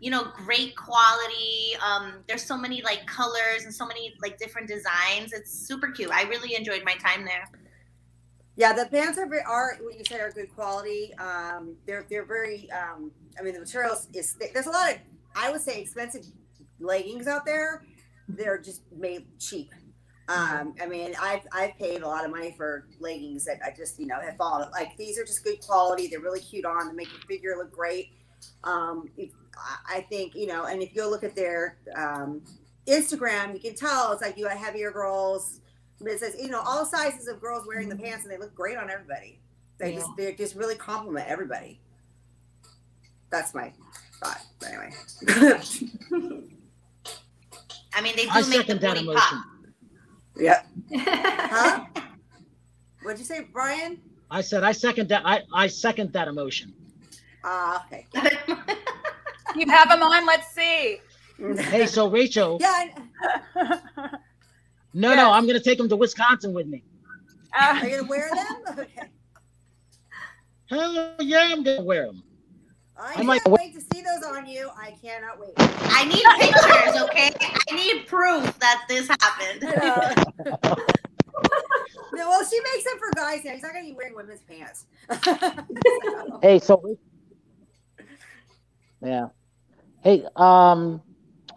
[SPEAKER 3] you know, great quality. Um, there's so many like colors and so many like different designs. It's super cute. I really enjoyed my time there.
[SPEAKER 4] Yeah, the pants are, are what you said are good quality. Um, they're they're very. Um, I mean, the materials is there's a lot of I would say expensive leggings out there. They're just made cheap. Um, I mean, I've I've paid a lot of money for leggings that I just you know have fallen. Like these are just good quality. They're really cute on. They make your figure look great. Um, if, I- think you know, and if you look at their um, Instagram, you can tell it's like you have heavier girls. It says you know all sizes of girls wearing the pants, and they look great on everybody. They just they just really compliment everybody. That's my thought. But anyway.
[SPEAKER 3] I mean, they do
[SPEAKER 2] I
[SPEAKER 3] make the
[SPEAKER 2] that
[SPEAKER 3] booty
[SPEAKER 2] emotion.
[SPEAKER 3] pop.
[SPEAKER 4] yeah. Huh? What'd you say, Brian?
[SPEAKER 2] I said I second that. I, I second that emotion.
[SPEAKER 4] Ah, okay.
[SPEAKER 6] You have them on. Let's see.
[SPEAKER 2] Hey, so Rachel,
[SPEAKER 4] yeah. I-
[SPEAKER 2] no,
[SPEAKER 6] Yes.
[SPEAKER 2] no, I'm gonna take them to Wisconsin with me.
[SPEAKER 6] Uh,
[SPEAKER 4] Are you gonna wear them? Okay.
[SPEAKER 2] Hell yeah, I'm gonna wear them.
[SPEAKER 4] I
[SPEAKER 2] I
[SPEAKER 4] can't
[SPEAKER 2] might-
[SPEAKER 4] wait to see those on you. I cannot wait.
[SPEAKER 3] I need pictures, okay? I need proof that this happened.
[SPEAKER 4] Uh, no, well, she makes them for guys now. He's not gonna be wearing women's pants. So-
[SPEAKER 2] Hey, so yeah. Hey, um,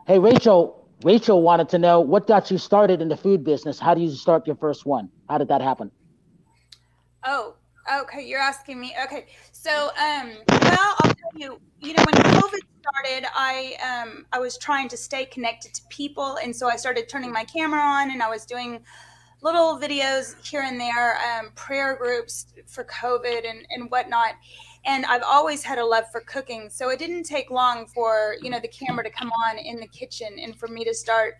[SPEAKER 2] hey Rachel. Rachel wanted to know what got you started in the food business. How did you start your first one? How did that happen?
[SPEAKER 6] Oh, okay. You're asking me. Okay. So, um, well, I'll tell you. You know, when COVID started, I um, I was trying to stay connected to people, and so I started turning my camera on, and I was doing little videos here and there, um, prayer groups for COVID and and whatnot. And I've always had a love for cooking, so it didn't take long for you know the camera to come on in the kitchen, and for me to start,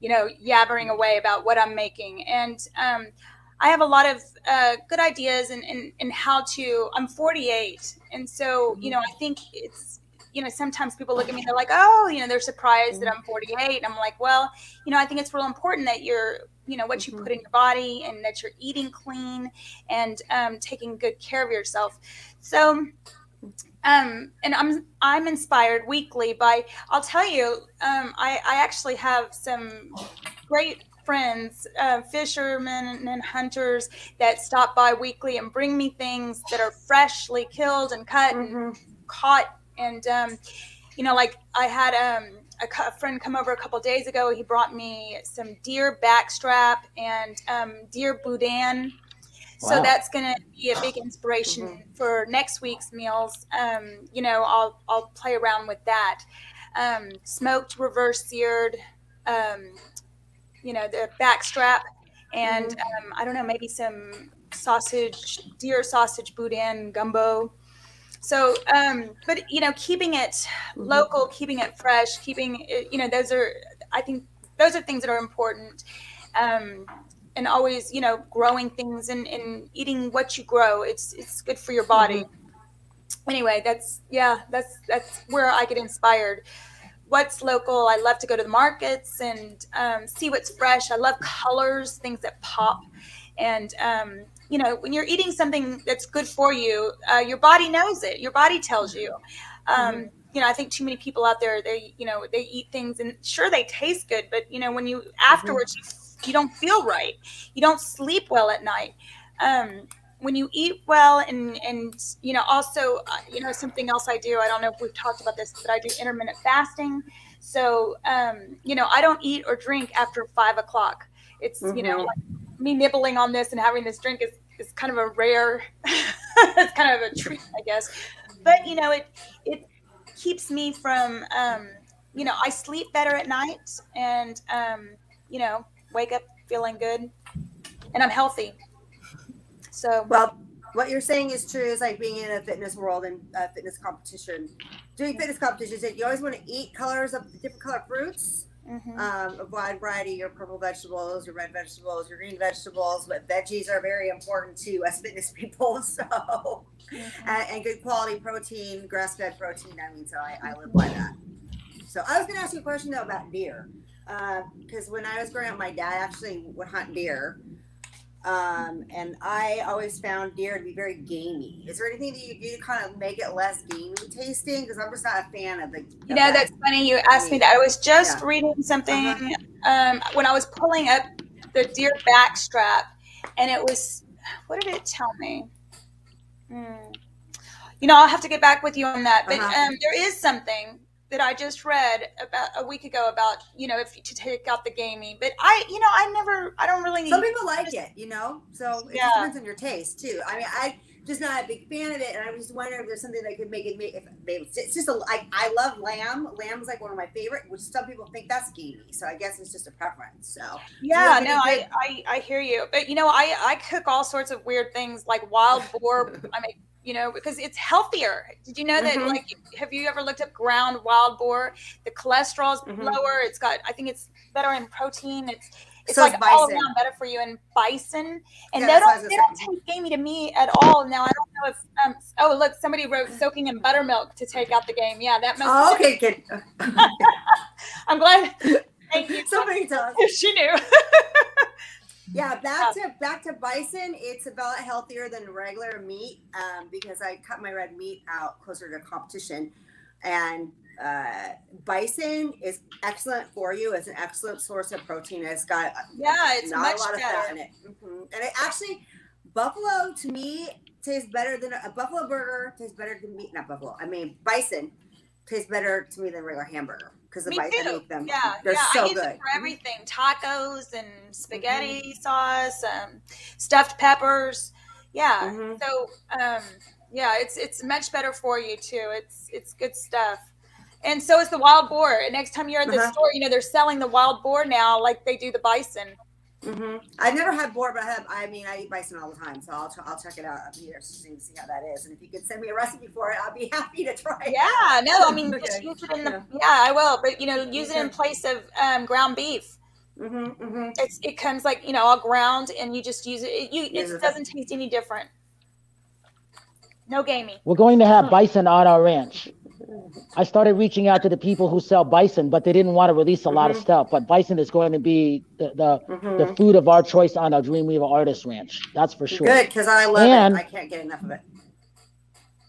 [SPEAKER 6] you know, yabbering away about what I'm making. And um, I have a lot of uh, good ideas and in, in, in how to. I'm 48, and so you know, I think it's you know sometimes people look at me, they're like, oh, you know, they're surprised that I'm 48. And I'm like, well, you know, I think it's real important that you're you know what you put in your body and that you're eating clean and um, taking good care of yourself. So. Um, and I'm I'm inspired weekly by I'll tell you um, I I actually have some great friends, uh, fishermen and hunters that stop by weekly and bring me things that are freshly killed and cut and caught. And, um, you know, like I had um, a, a friend come over a couple days ago. He brought me some deer backstrap and um, deer boudin. So
[SPEAKER 2] Wow.
[SPEAKER 6] that's going to be a big inspiration for next week's meals. Um, you know, I'll I'll play around with that. Um, smoked, reverse seared, um, you know, the backstrap, and um, I don't know, maybe some sausage, deer sausage boudin gumbo. So, um, but you know, keeping it local, keeping it fresh, keeping it, you know, those are, I think, those are things that are important. Um, and always, you know, growing things and, and eating what you grow. It's it's good for your body. Anyway, that's yeah, that's that's where I get inspired what's local. I love to go to the markets and um, see what's fresh. I love colors, things that pop. And, um, you know, when you're eating something that's good for you, uh, your body knows it. Your body tells you. Um, You know, I think too many people out there, they, you know, they eat things and sure they taste good, but, you know, when you afterwards, you, you don't feel right. You don't sleep well at night. Um, when you eat well and and you know also uh, you know something else i do i don't know if we've talked about this but i do intermittent fasting. So um you know i don't eat or drink after five o'clock. It's you know
[SPEAKER 4] Mhm.
[SPEAKER 6] like me nibbling on this and having this drink is is kind of a rare it's kind of a treat i guess. But you know it it keeps me from um you know i sleep better at night and um you know wake up feeling good and i'm healthy so
[SPEAKER 4] Well, what you're saying is true. Is like being in a fitness world and a fitness competition. Doing fitness competitions, that you always want to eat colors of different color fruits,
[SPEAKER 6] mhm.
[SPEAKER 4] um, a wide variety. Your purple vegetables, your red vegetables, your green vegetables. But veggies are very important to us fitness people. So, and, and good quality protein, grass fed protein. I mean, so I, I live by that. So So I was going to ask you a question though about deer, because when I was growing up, my dad actually would hunt deer, um, and I always found deer to be very gamey. Is there anything that you do to kind of make it less gamey tasting? Because I'm just not a fan of the.
[SPEAKER 6] You know, that's funny. You asked me that. I was just
[SPEAKER 4] Yeah.
[SPEAKER 6] reading something
[SPEAKER 4] Uh-huh.
[SPEAKER 6] um, when I was pulling up the deer back strap, and it was, what did it tell me? Hmm. You know, I'll have to get back with you on that. But
[SPEAKER 4] Uh-huh.
[SPEAKER 6] um, there is something that I just read about a week ago about you know if to take out the gamey. But I, you know, I never, I don't really.
[SPEAKER 4] Need some people like it, you know. So it
[SPEAKER 6] Yeah.
[SPEAKER 4] depends on your taste too. I mean, I just not a big fan of it, and I was just wondering if there's something that could make it. Make, if maybe it's just a. I, I love lamb. Lamb's like one of my favorite, which some people think that's gamey. So I guess it's just a preference. So
[SPEAKER 6] Yeah, no, I, I I hear you, but you know, I I cook all sorts of weird things like wild boar. I mean, you know, because it's healthier. Did you know that?
[SPEAKER 4] Mhm.
[SPEAKER 6] Like, have you ever looked up ground wild boar? The cholesterol's
[SPEAKER 4] Mhm.
[SPEAKER 6] lower. It's got, I think it's better in protein. It's it's
[SPEAKER 4] So
[SPEAKER 6] like
[SPEAKER 4] is
[SPEAKER 6] all around better for you. And bison, and
[SPEAKER 4] Yeah,
[SPEAKER 6] they
[SPEAKER 4] that's what I
[SPEAKER 6] don't they don't taste gamey to me at all. Now I don't know if um oh look somebody wrote soaking in buttermilk to take out the game. Yeah, that must.
[SPEAKER 4] oh, okay, good.
[SPEAKER 6] I'm glad. Thank you.
[SPEAKER 4] Somebody does.
[SPEAKER 6] she knew.
[SPEAKER 4] Yeah, back to back to bison. It's a lot healthier than regular meat um, because I cut my red meat out closer to competition, and uh, bison is excellent for you. It's an excellent source of protein. It's got
[SPEAKER 6] yeah, it's
[SPEAKER 4] not
[SPEAKER 6] much
[SPEAKER 4] a lot of
[SPEAKER 6] better.
[SPEAKER 4] fat in it, Mhm. and it actually buffalo to me tastes better than a, a buffalo burger tastes better than meat. Not buffalo. I mean bison tastes better to me than regular hamburger because the
[SPEAKER 6] Me
[SPEAKER 4] bison
[SPEAKER 6] too.
[SPEAKER 4] make them.
[SPEAKER 6] Yeah,
[SPEAKER 4] they're
[SPEAKER 6] yeah.
[SPEAKER 4] so
[SPEAKER 6] I use
[SPEAKER 4] good. Mm-hmm.
[SPEAKER 6] it for everything: tacos and spaghetti sauce, um, stuffed peppers. Yeah.
[SPEAKER 4] Mhm.
[SPEAKER 6] So, um, yeah, it's it's much better for you too. It's it's good stuff. And so is the wild boar. And next time you're at the
[SPEAKER 4] Uh-huh.
[SPEAKER 6] store, you know they're selling the wild boar now, like they do the bison.
[SPEAKER 4] Hmm I've never had boar, but I have. I mean, I eat bison all the time, so I'll ch- I'll check it out up here to see, see how that is. And if you could send me a recipe for it, I'll be happy to try it.
[SPEAKER 6] Yeah. No, I mean just
[SPEAKER 4] Okay.
[SPEAKER 6] use it in the. Yeah, I will. But you know, use it in place of um, ground beef.
[SPEAKER 4] Mm-hmm, mm-hmm.
[SPEAKER 6] It's it comes like you know all ground, and you just use it. It, you,
[SPEAKER 4] Use
[SPEAKER 6] it
[SPEAKER 4] it.
[SPEAKER 6] doesn't taste any different. No gamey.
[SPEAKER 2] We're going to have bison on our ranch. I started reaching out to the people who sell bison, but they didn't want to release a lot of
[SPEAKER 4] Mhm.
[SPEAKER 2] stuff. But bison is going to be the, the,
[SPEAKER 4] Mm-hmm.
[SPEAKER 2] the food of our choice on our Dreamweaver Artist Ranch. That's for sure.
[SPEAKER 4] Good, because I love
[SPEAKER 2] And-
[SPEAKER 4] it. I can't get enough of it.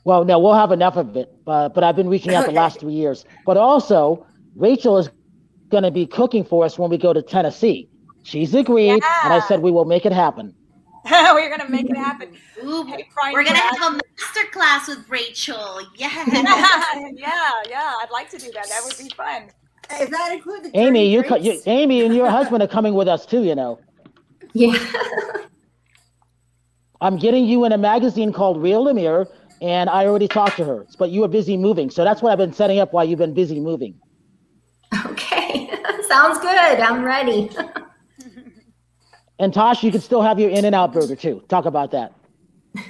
[SPEAKER 2] Well, no, we'll have enough of it. But but I've been reaching out the last three years. But also, Rachel is going to be cooking for us when we go to Tennessee. She's agreed, and I said we will make it happen.
[SPEAKER 6] We're gonna make it happen.
[SPEAKER 3] Ooh,
[SPEAKER 6] Hey,
[SPEAKER 3] we're gonna have a master class with Rachel. Yeah.
[SPEAKER 6] yeah, yeah. I'd like to do that. That would be fun.
[SPEAKER 4] If that include the
[SPEAKER 2] Amy, you, co- you Amy and your husband are coming with us too. You know,
[SPEAKER 5] Yeah.
[SPEAKER 2] I'm getting you in a magazine called Real Lemire, and I already talked to her. But you were busy moving, so that's what I've been setting up while you've been busy moving.
[SPEAKER 5] Okay. Sounds good. I'm ready.
[SPEAKER 2] And Tosh, you can still have your In and Out burger too. Talk about that.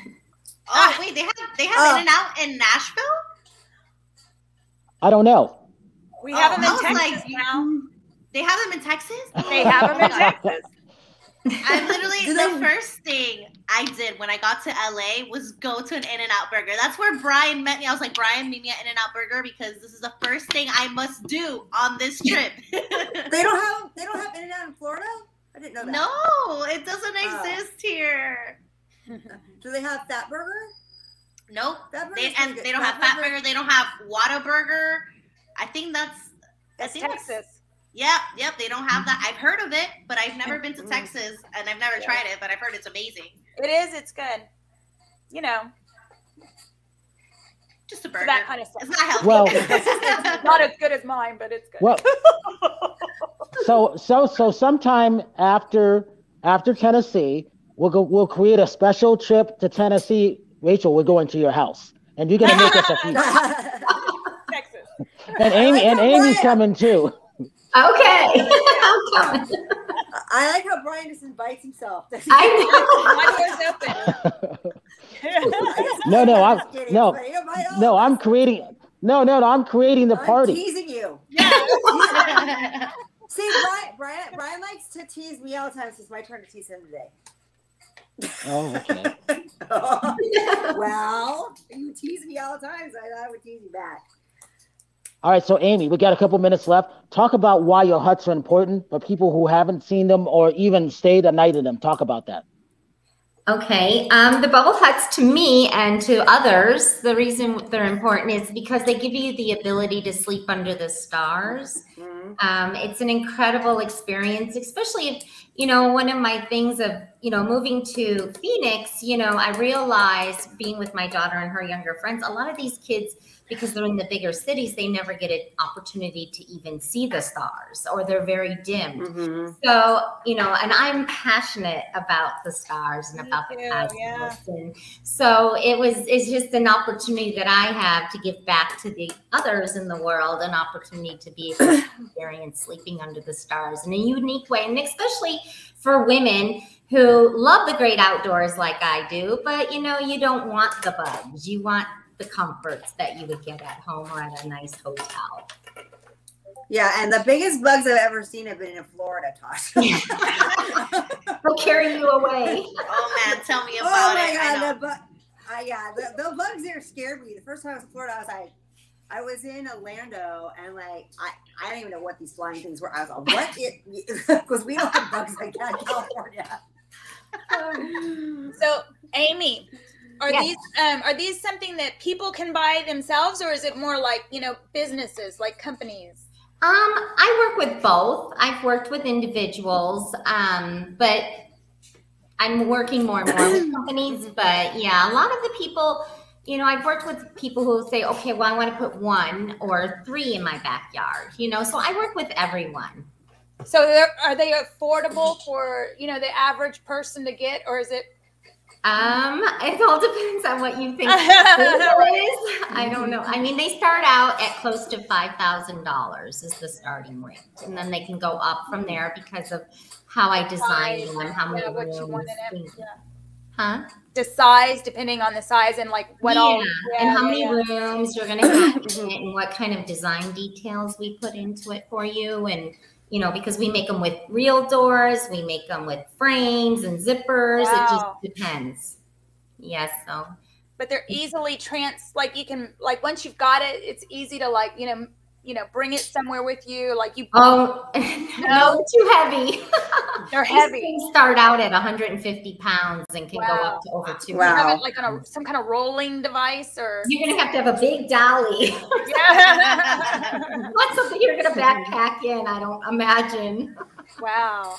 [SPEAKER 3] Oh wait, they have they have
[SPEAKER 4] Oh.
[SPEAKER 3] In and Out in Nashville.
[SPEAKER 2] I don't know.
[SPEAKER 6] We
[SPEAKER 3] Oh,
[SPEAKER 6] have them in
[SPEAKER 3] oh,
[SPEAKER 6] Texas
[SPEAKER 3] like,
[SPEAKER 6] now. Mm-hmm.
[SPEAKER 3] They have them in Texas.
[SPEAKER 6] They have them in Texas.
[SPEAKER 3] I literally the first thing I did when I got to LA was go to an In and Out Burger. That's where Brian met me. I was like, Brian, meet me at In and Out Burger because this is the first thing I must do on this trip.
[SPEAKER 4] They don't have they don't have In and Out in Florida. I didn't know that.
[SPEAKER 3] no, it doesn't
[SPEAKER 4] Oh.
[SPEAKER 3] exist here.
[SPEAKER 4] Do they have Fat Burger?
[SPEAKER 3] Nope.
[SPEAKER 4] Fat
[SPEAKER 3] They and they don't have Fat Burger. They don't have Whataburger. I think that's. I
[SPEAKER 6] That's
[SPEAKER 3] think that's-
[SPEAKER 6] Texas.
[SPEAKER 3] Yep, yep. They don't have that. I've heard of it, but I've never been to
[SPEAKER 4] Mm.
[SPEAKER 3] Texas and I've never
[SPEAKER 6] Yeah.
[SPEAKER 3] tried it. But I've heard it's amazing.
[SPEAKER 6] It is. It's good. You know,
[SPEAKER 3] Just a
[SPEAKER 6] for
[SPEAKER 3] burger.
[SPEAKER 6] that kind of stuff.
[SPEAKER 3] It's not healthy.
[SPEAKER 2] Well-
[SPEAKER 6] It's not as good as mine, but it's good.
[SPEAKER 2] Well, so so so sometime after after Tennessee, we'll go. We'll create a special trip to Tennessee. Rachel, we're going to your house, and you're gonna make us a feast.
[SPEAKER 6] Texas.
[SPEAKER 2] And Amy and Amy's coming too.
[SPEAKER 5] Okay. I'm coming.
[SPEAKER 4] I like how Brian just invites himself.
[SPEAKER 5] I
[SPEAKER 6] My door's open.
[SPEAKER 2] No, no, I'm no,
[SPEAKER 4] But you invite all
[SPEAKER 2] no. I'm creating. No, no, no. I'm creating the
[SPEAKER 4] I'm
[SPEAKER 2] party.
[SPEAKER 4] teasing you.
[SPEAKER 3] Yeah.
[SPEAKER 4] See, Brian, Brian, Brian likes to tease me all the time. So it's my turn to tease him today.
[SPEAKER 2] Oh, okay.
[SPEAKER 4] well, you tease me all the time, so I thought I would tease you back.
[SPEAKER 2] All right, so Amy, we got a couple minutes left. Talk about why your huts are important for people who haven't seen them or even stayed a night in them. Talk about that.
[SPEAKER 5] Okay. Um, the bubble huts to me and to others, the reason they're important is because they give you the ability to sleep under the stars.
[SPEAKER 4] Mhm.
[SPEAKER 5] Um, it's an incredible experience, especially if, you know, one of my things of, you know, moving to Phoenix, you know, I realized being with my daughter and her younger friends, a lot of these kids, because they're in the bigger cities, they never get an opportunity to even see the stars or they're very dimmed.
[SPEAKER 4] Mhm.
[SPEAKER 5] So, you know, and I'm passionate about the stars and
[SPEAKER 6] Me
[SPEAKER 5] about the
[SPEAKER 6] too,
[SPEAKER 5] cosmos.
[SPEAKER 6] yeah.
[SPEAKER 5] And so it was, it's just an opportunity that I have to give back to the others in the world, an opportunity to be able to experience sleeping under the stars in a unique way. And especially for women who love the great outdoors like I do, but you know, you don't want the bugs. You want the comforts that you would get at home or at a nice hotel.
[SPEAKER 4] Yeah, and the biggest bugs I've ever seen have been in Florida, Tosh.
[SPEAKER 5] They'll carry you away.
[SPEAKER 3] Oh man, tell me
[SPEAKER 4] oh
[SPEAKER 3] about
[SPEAKER 4] my
[SPEAKER 3] it. I know.
[SPEAKER 4] god, the bu- uh, yeah, the, the bugs there scared me. The first time I was in Florida, I was like, I was in Orlando, and like, I, I don't even know what these flying things were. I was like, what? Because we don't have bugs like that in California.
[SPEAKER 6] So, Amy, are
[SPEAKER 5] Yes.
[SPEAKER 6] these um, are these something that people can buy themselves, or is it more like you know businesses, like companies?
[SPEAKER 5] Um, I work with both. I've worked with individuals, um, but I'm working more and more with companies. But yeah, a lot of the people, you know, I've worked with people who say, okay, well, I want to put one or three in my backyard, you know, so I work with everyone.
[SPEAKER 6] So, are they affordable for you know the average person to get, or is it?
[SPEAKER 5] Um, it all depends on what you think is. I don't know. I mean, they start out at close to five thousand dollars is the starting rate, and then they can go up from there because of how I design them, how many
[SPEAKER 6] yeah, what you
[SPEAKER 5] rooms,
[SPEAKER 6] want in it, yeah.
[SPEAKER 5] huh?
[SPEAKER 6] The size, depending on the size and like what
[SPEAKER 5] yeah,
[SPEAKER 6] all,
[SPEAKER 5] and how many
[SPEAKER 6] yeah.
[SPEAKER 5] rooms you're going to have in it, and what kind of design details we put into it for you, and you know, because we make them with real doors, we make them with frames and zippers.
[SPEAKER 6] Wow.
[SPEAKER 5] It just depends. Yes, so
[SPEAKER 6] but they're easily trans like you can like once you've got it it's easy to like you know you know bring it somewhere with you like you
[SPEAKER 5] oh no, too heavy.
[SPEAKER 6] they're heavy
[SPEAKER 5] start out at 150 pounds and can go up to over 200.
[SPEAKER 6] you
[SPEAKER 4] Wow.
[SPEAKER 6] have it like on a, some kind of rolling device or
[SPEAKER 5] You're gonna have to have a big dolly.
[SPEAKER 6] yeah.
[SPEAKER 5] What's something you're gonna backpack in? I don't imagine.
[SPEAKER 6] wow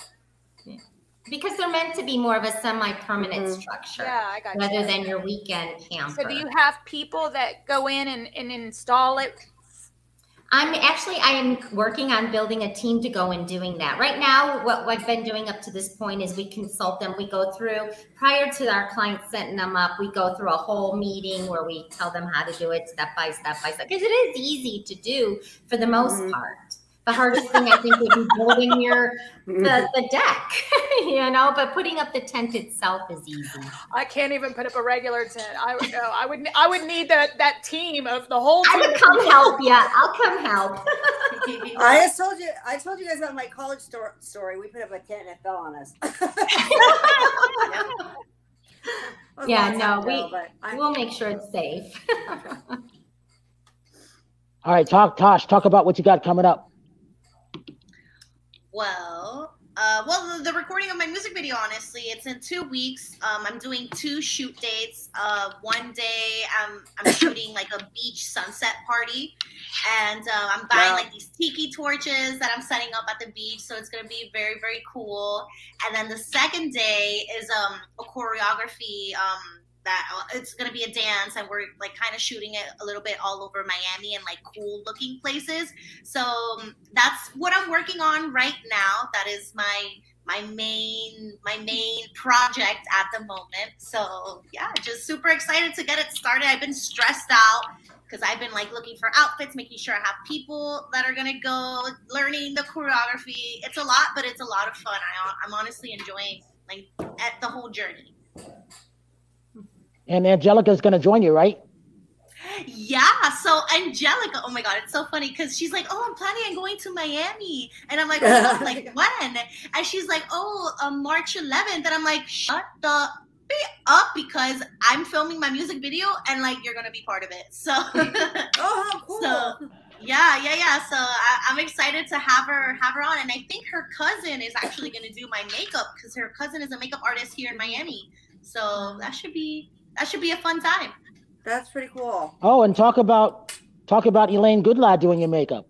[SPEAKER 5] Because they're meant to be more of a semi-permanent
[SPEAKER 4] Mhm.
[SPEAKER 5] structure
[SPEAKER 6] yeah i got
[SPEAKER 5] rather
[SPEAKER 6] you
[SPEAKER 5] than your weekend camper.
[SPEAKER 6] so do you have people that go in and, and install it
[SPEAKER 5] I'm actually I am working on building a team to go and doing that. Right now, what I've been doing up to this point is we consult them. We go through prior to our clients setting them up. We go through a whole meeting where we tell them how to do it step by step by step because it is easy to do for the most
[SPEAKER 4] Mhm.
[SPEAKER 5] part. The hardest thing I think would be building your mm-hmm. the, the deck, you know. But putting up the tent itself is easy.
[SPEAKER 6] i can't even put up a regular tent i would know i would i would need that that team of the whole
[SPEAKER 5] I
[SPEAKER 6] team
[SPEAKER 5] would come help you. I'll come help.
[SPEAKER 4] I just told you. I told you guys about my college sto- story. We put up a tent and it fell on us. That
[SPEAKER 5] Yeah, no,
[SPEAKER 4] time
[SPEAKER 5] we-
[SPEAKER 4] ago, I-
[SPEAKER 5] We'll make sure it's safe.
[SPEAKER 2] All right, talk, Tosh. Talk about what you got coming up.
[SPEAKER 3] Well, uh, well, the, the recording of my music video, honestly, it's in two weeks. Um, I'm doing two shoot dates. Uh, one day, I'm I'm shooting like a beach sunset party, and uh, I'm buying
[SPEAKER 4] Wow.
[SPEAKER 3] like these tiki torches that I'm setting up at the beach. So it's gonna be very very cool. And then the second day is um a choreography um that it's gonna be a dance, and we're like kind of shooting it a little bit all over Miami and like cool looking places. So um, that's what I'm working on right now. That is my my main my main project at the moment. So yeah, just super excited to get it started. I've been stressed out because I've been like looking for outfits, making sure I have people that are gonna go, learning the choreography. It's a lot, but it's a lot of fun. I, I'm honestly enjoying like at the whole journey.
[SPEAKER 2] And Angelica's going to join you, right?
[SPEAKER 3] Yeah, so Angelica, oh my god, it's so funny because she's like, "Oh, I'm planning on going to Miami," and I'm like, oh, "Like when?" And she's like, "Oh, um, March 11th," and I'm like, "Shut the be up," because I'm filming my music video, and like you're gonna be part of it. So,
[SPEAKER 4] oh, cool!
[SPEAKER 3] so Yeah, yeah, yeah. So I, I'm excited to have her have her on, and I think her cousin is actually going to do my makeup because her cousin is a makeup artist here in Miami. So that should be that should be a fun time.
[SPEAKER 4] That's pretty cool.
[SPEAKER 2] Oh, and talk about talk about Elaine Goodlad doing your makeup.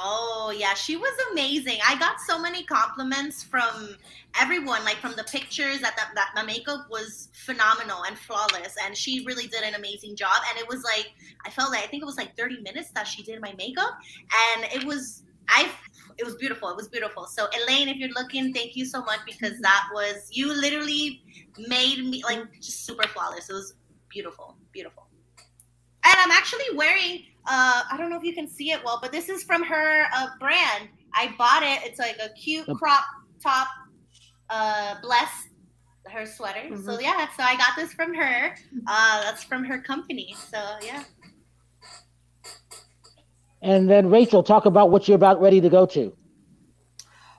[SPEAKER 3] Oh yeah, she was amazing. I got so many compliments from everyone, like from the pictures that that, that my makeup was phenomenal and flawless, and she really did an amazing job. And it was like I felt like I think it was like 30 minutes that she did my makeup, and it was I it was beautiful. It was beautiful. So Elaine, if you're looking, thank you so much because that was you literally made me like just super flawless. It was beautiful, beautiful. And I'm actually wearing uh I don't know if you can see it well, but this is from her uh, brand. I bought it. It's like a cute crop top uh bless her sweater. Mm-hmm. So yeah, so I got this from her. Uh that's from her company. So yeah.
[SPEAKER 2] And then Rachel, talk about what you're about ready to go to.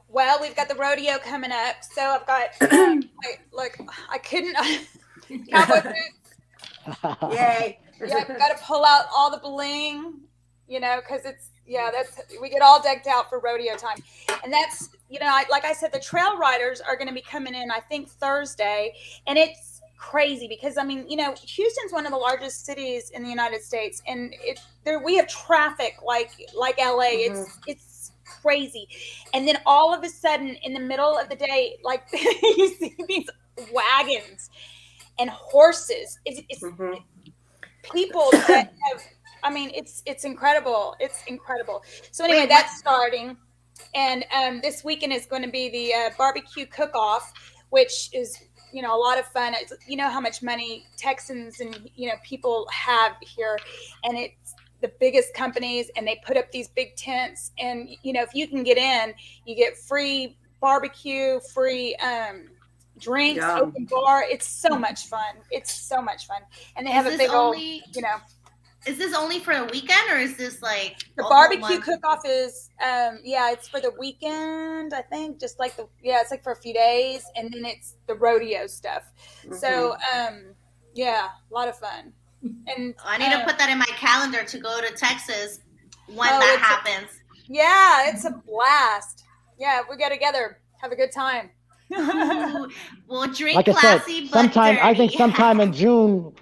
[SPEAKER 6] Well, we've got the rodeo coming up, so I've got wait, look, I couldn't cowboy boots.
[SPEAKER 4] Yay!
[SPEAKER 6] yeah, got to pull out all the bling, you know, because it's yeah, that's we get all decked out for rodeo time, and that's you know, I, like I said, the trail riders are going to be coming in, I think Thursday, and it's crazy because I mean, you know, Houston's one of the largest cities in the United States, and it there we have traffic like like LA. Mm-hmm. It's it's crazy, and then all of a sudden, in the middle of the day, like you see these wagons and horses. It's, it's mm-hmm. people that have. I mean, it's it's incredible. It's incredible. So anyway, Wait, that's starting, and um, this weekend is going to be the uh, barbecue cook-off, which is you know a lot of fun. It's, you know how much money Texans and you know people have here, and it's the biggest companies, and they put up these big tents. And you know if you can get in, you get free barbecue, free um, drinks, Yum. open bar. It's so much fun. It's so much fun, and they have a big only, old, you know.
[SPEAKER 3] Is this only for a weekend or is this like
[SPEAKER 6] the barbecue cook off is um yeah, it's for the weekend, I think. Just like the yeah, it's like for a few days and then it's the rodeo stuff. Mm-hmm. So um yeah, a lot of fun. And
[SPEAKER 3] I need to put that in my calendar to go to Texas when oh, that happens.
[SPEAKER 6] A, yeah, it's a blast. Yeah, we get together, have a good time.
[SPEAKER 3] we'll drink like I said,
[SPEAKER 2] sometime I think sometime in June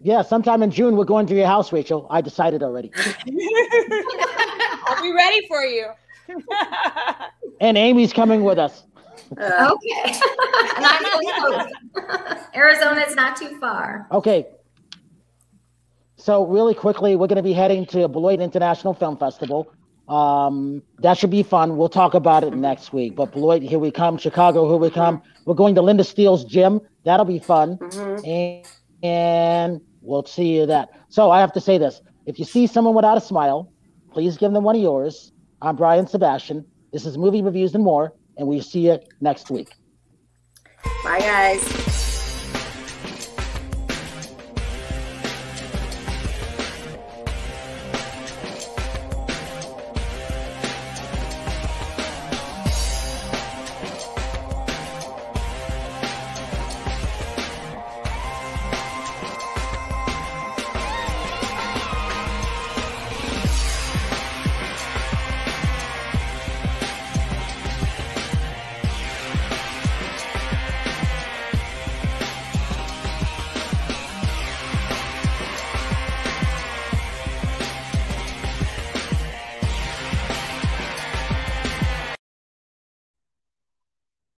[SPEAKER 2] yeah, sometime in June we're going to your house, Rachel. I decided already.
[SPEAKER 6] I'll be ready for you.
[SPEAKER 2] and Amy's coming with us.
[SPEAKER 5] Uh, okay. Arizona is not too far.
[SPEAKER 2] Okay. So really quickly, we're going to be heading to Beloit International Film Festival. Um, that should be fun. We'll talk about it next week. But Beloit, here we come. Chicago, here we come. We're going to Linda Steele's gym. That'll be fun. Mm-hmm. And, and We'll see you that. So I have to say this. If you see someone without a smile, please give them one of yours. I'm Brian Sebastian. This is Movie Reviews and More, and we'll see you next week.
[SPEAKER 4] Bye, guys.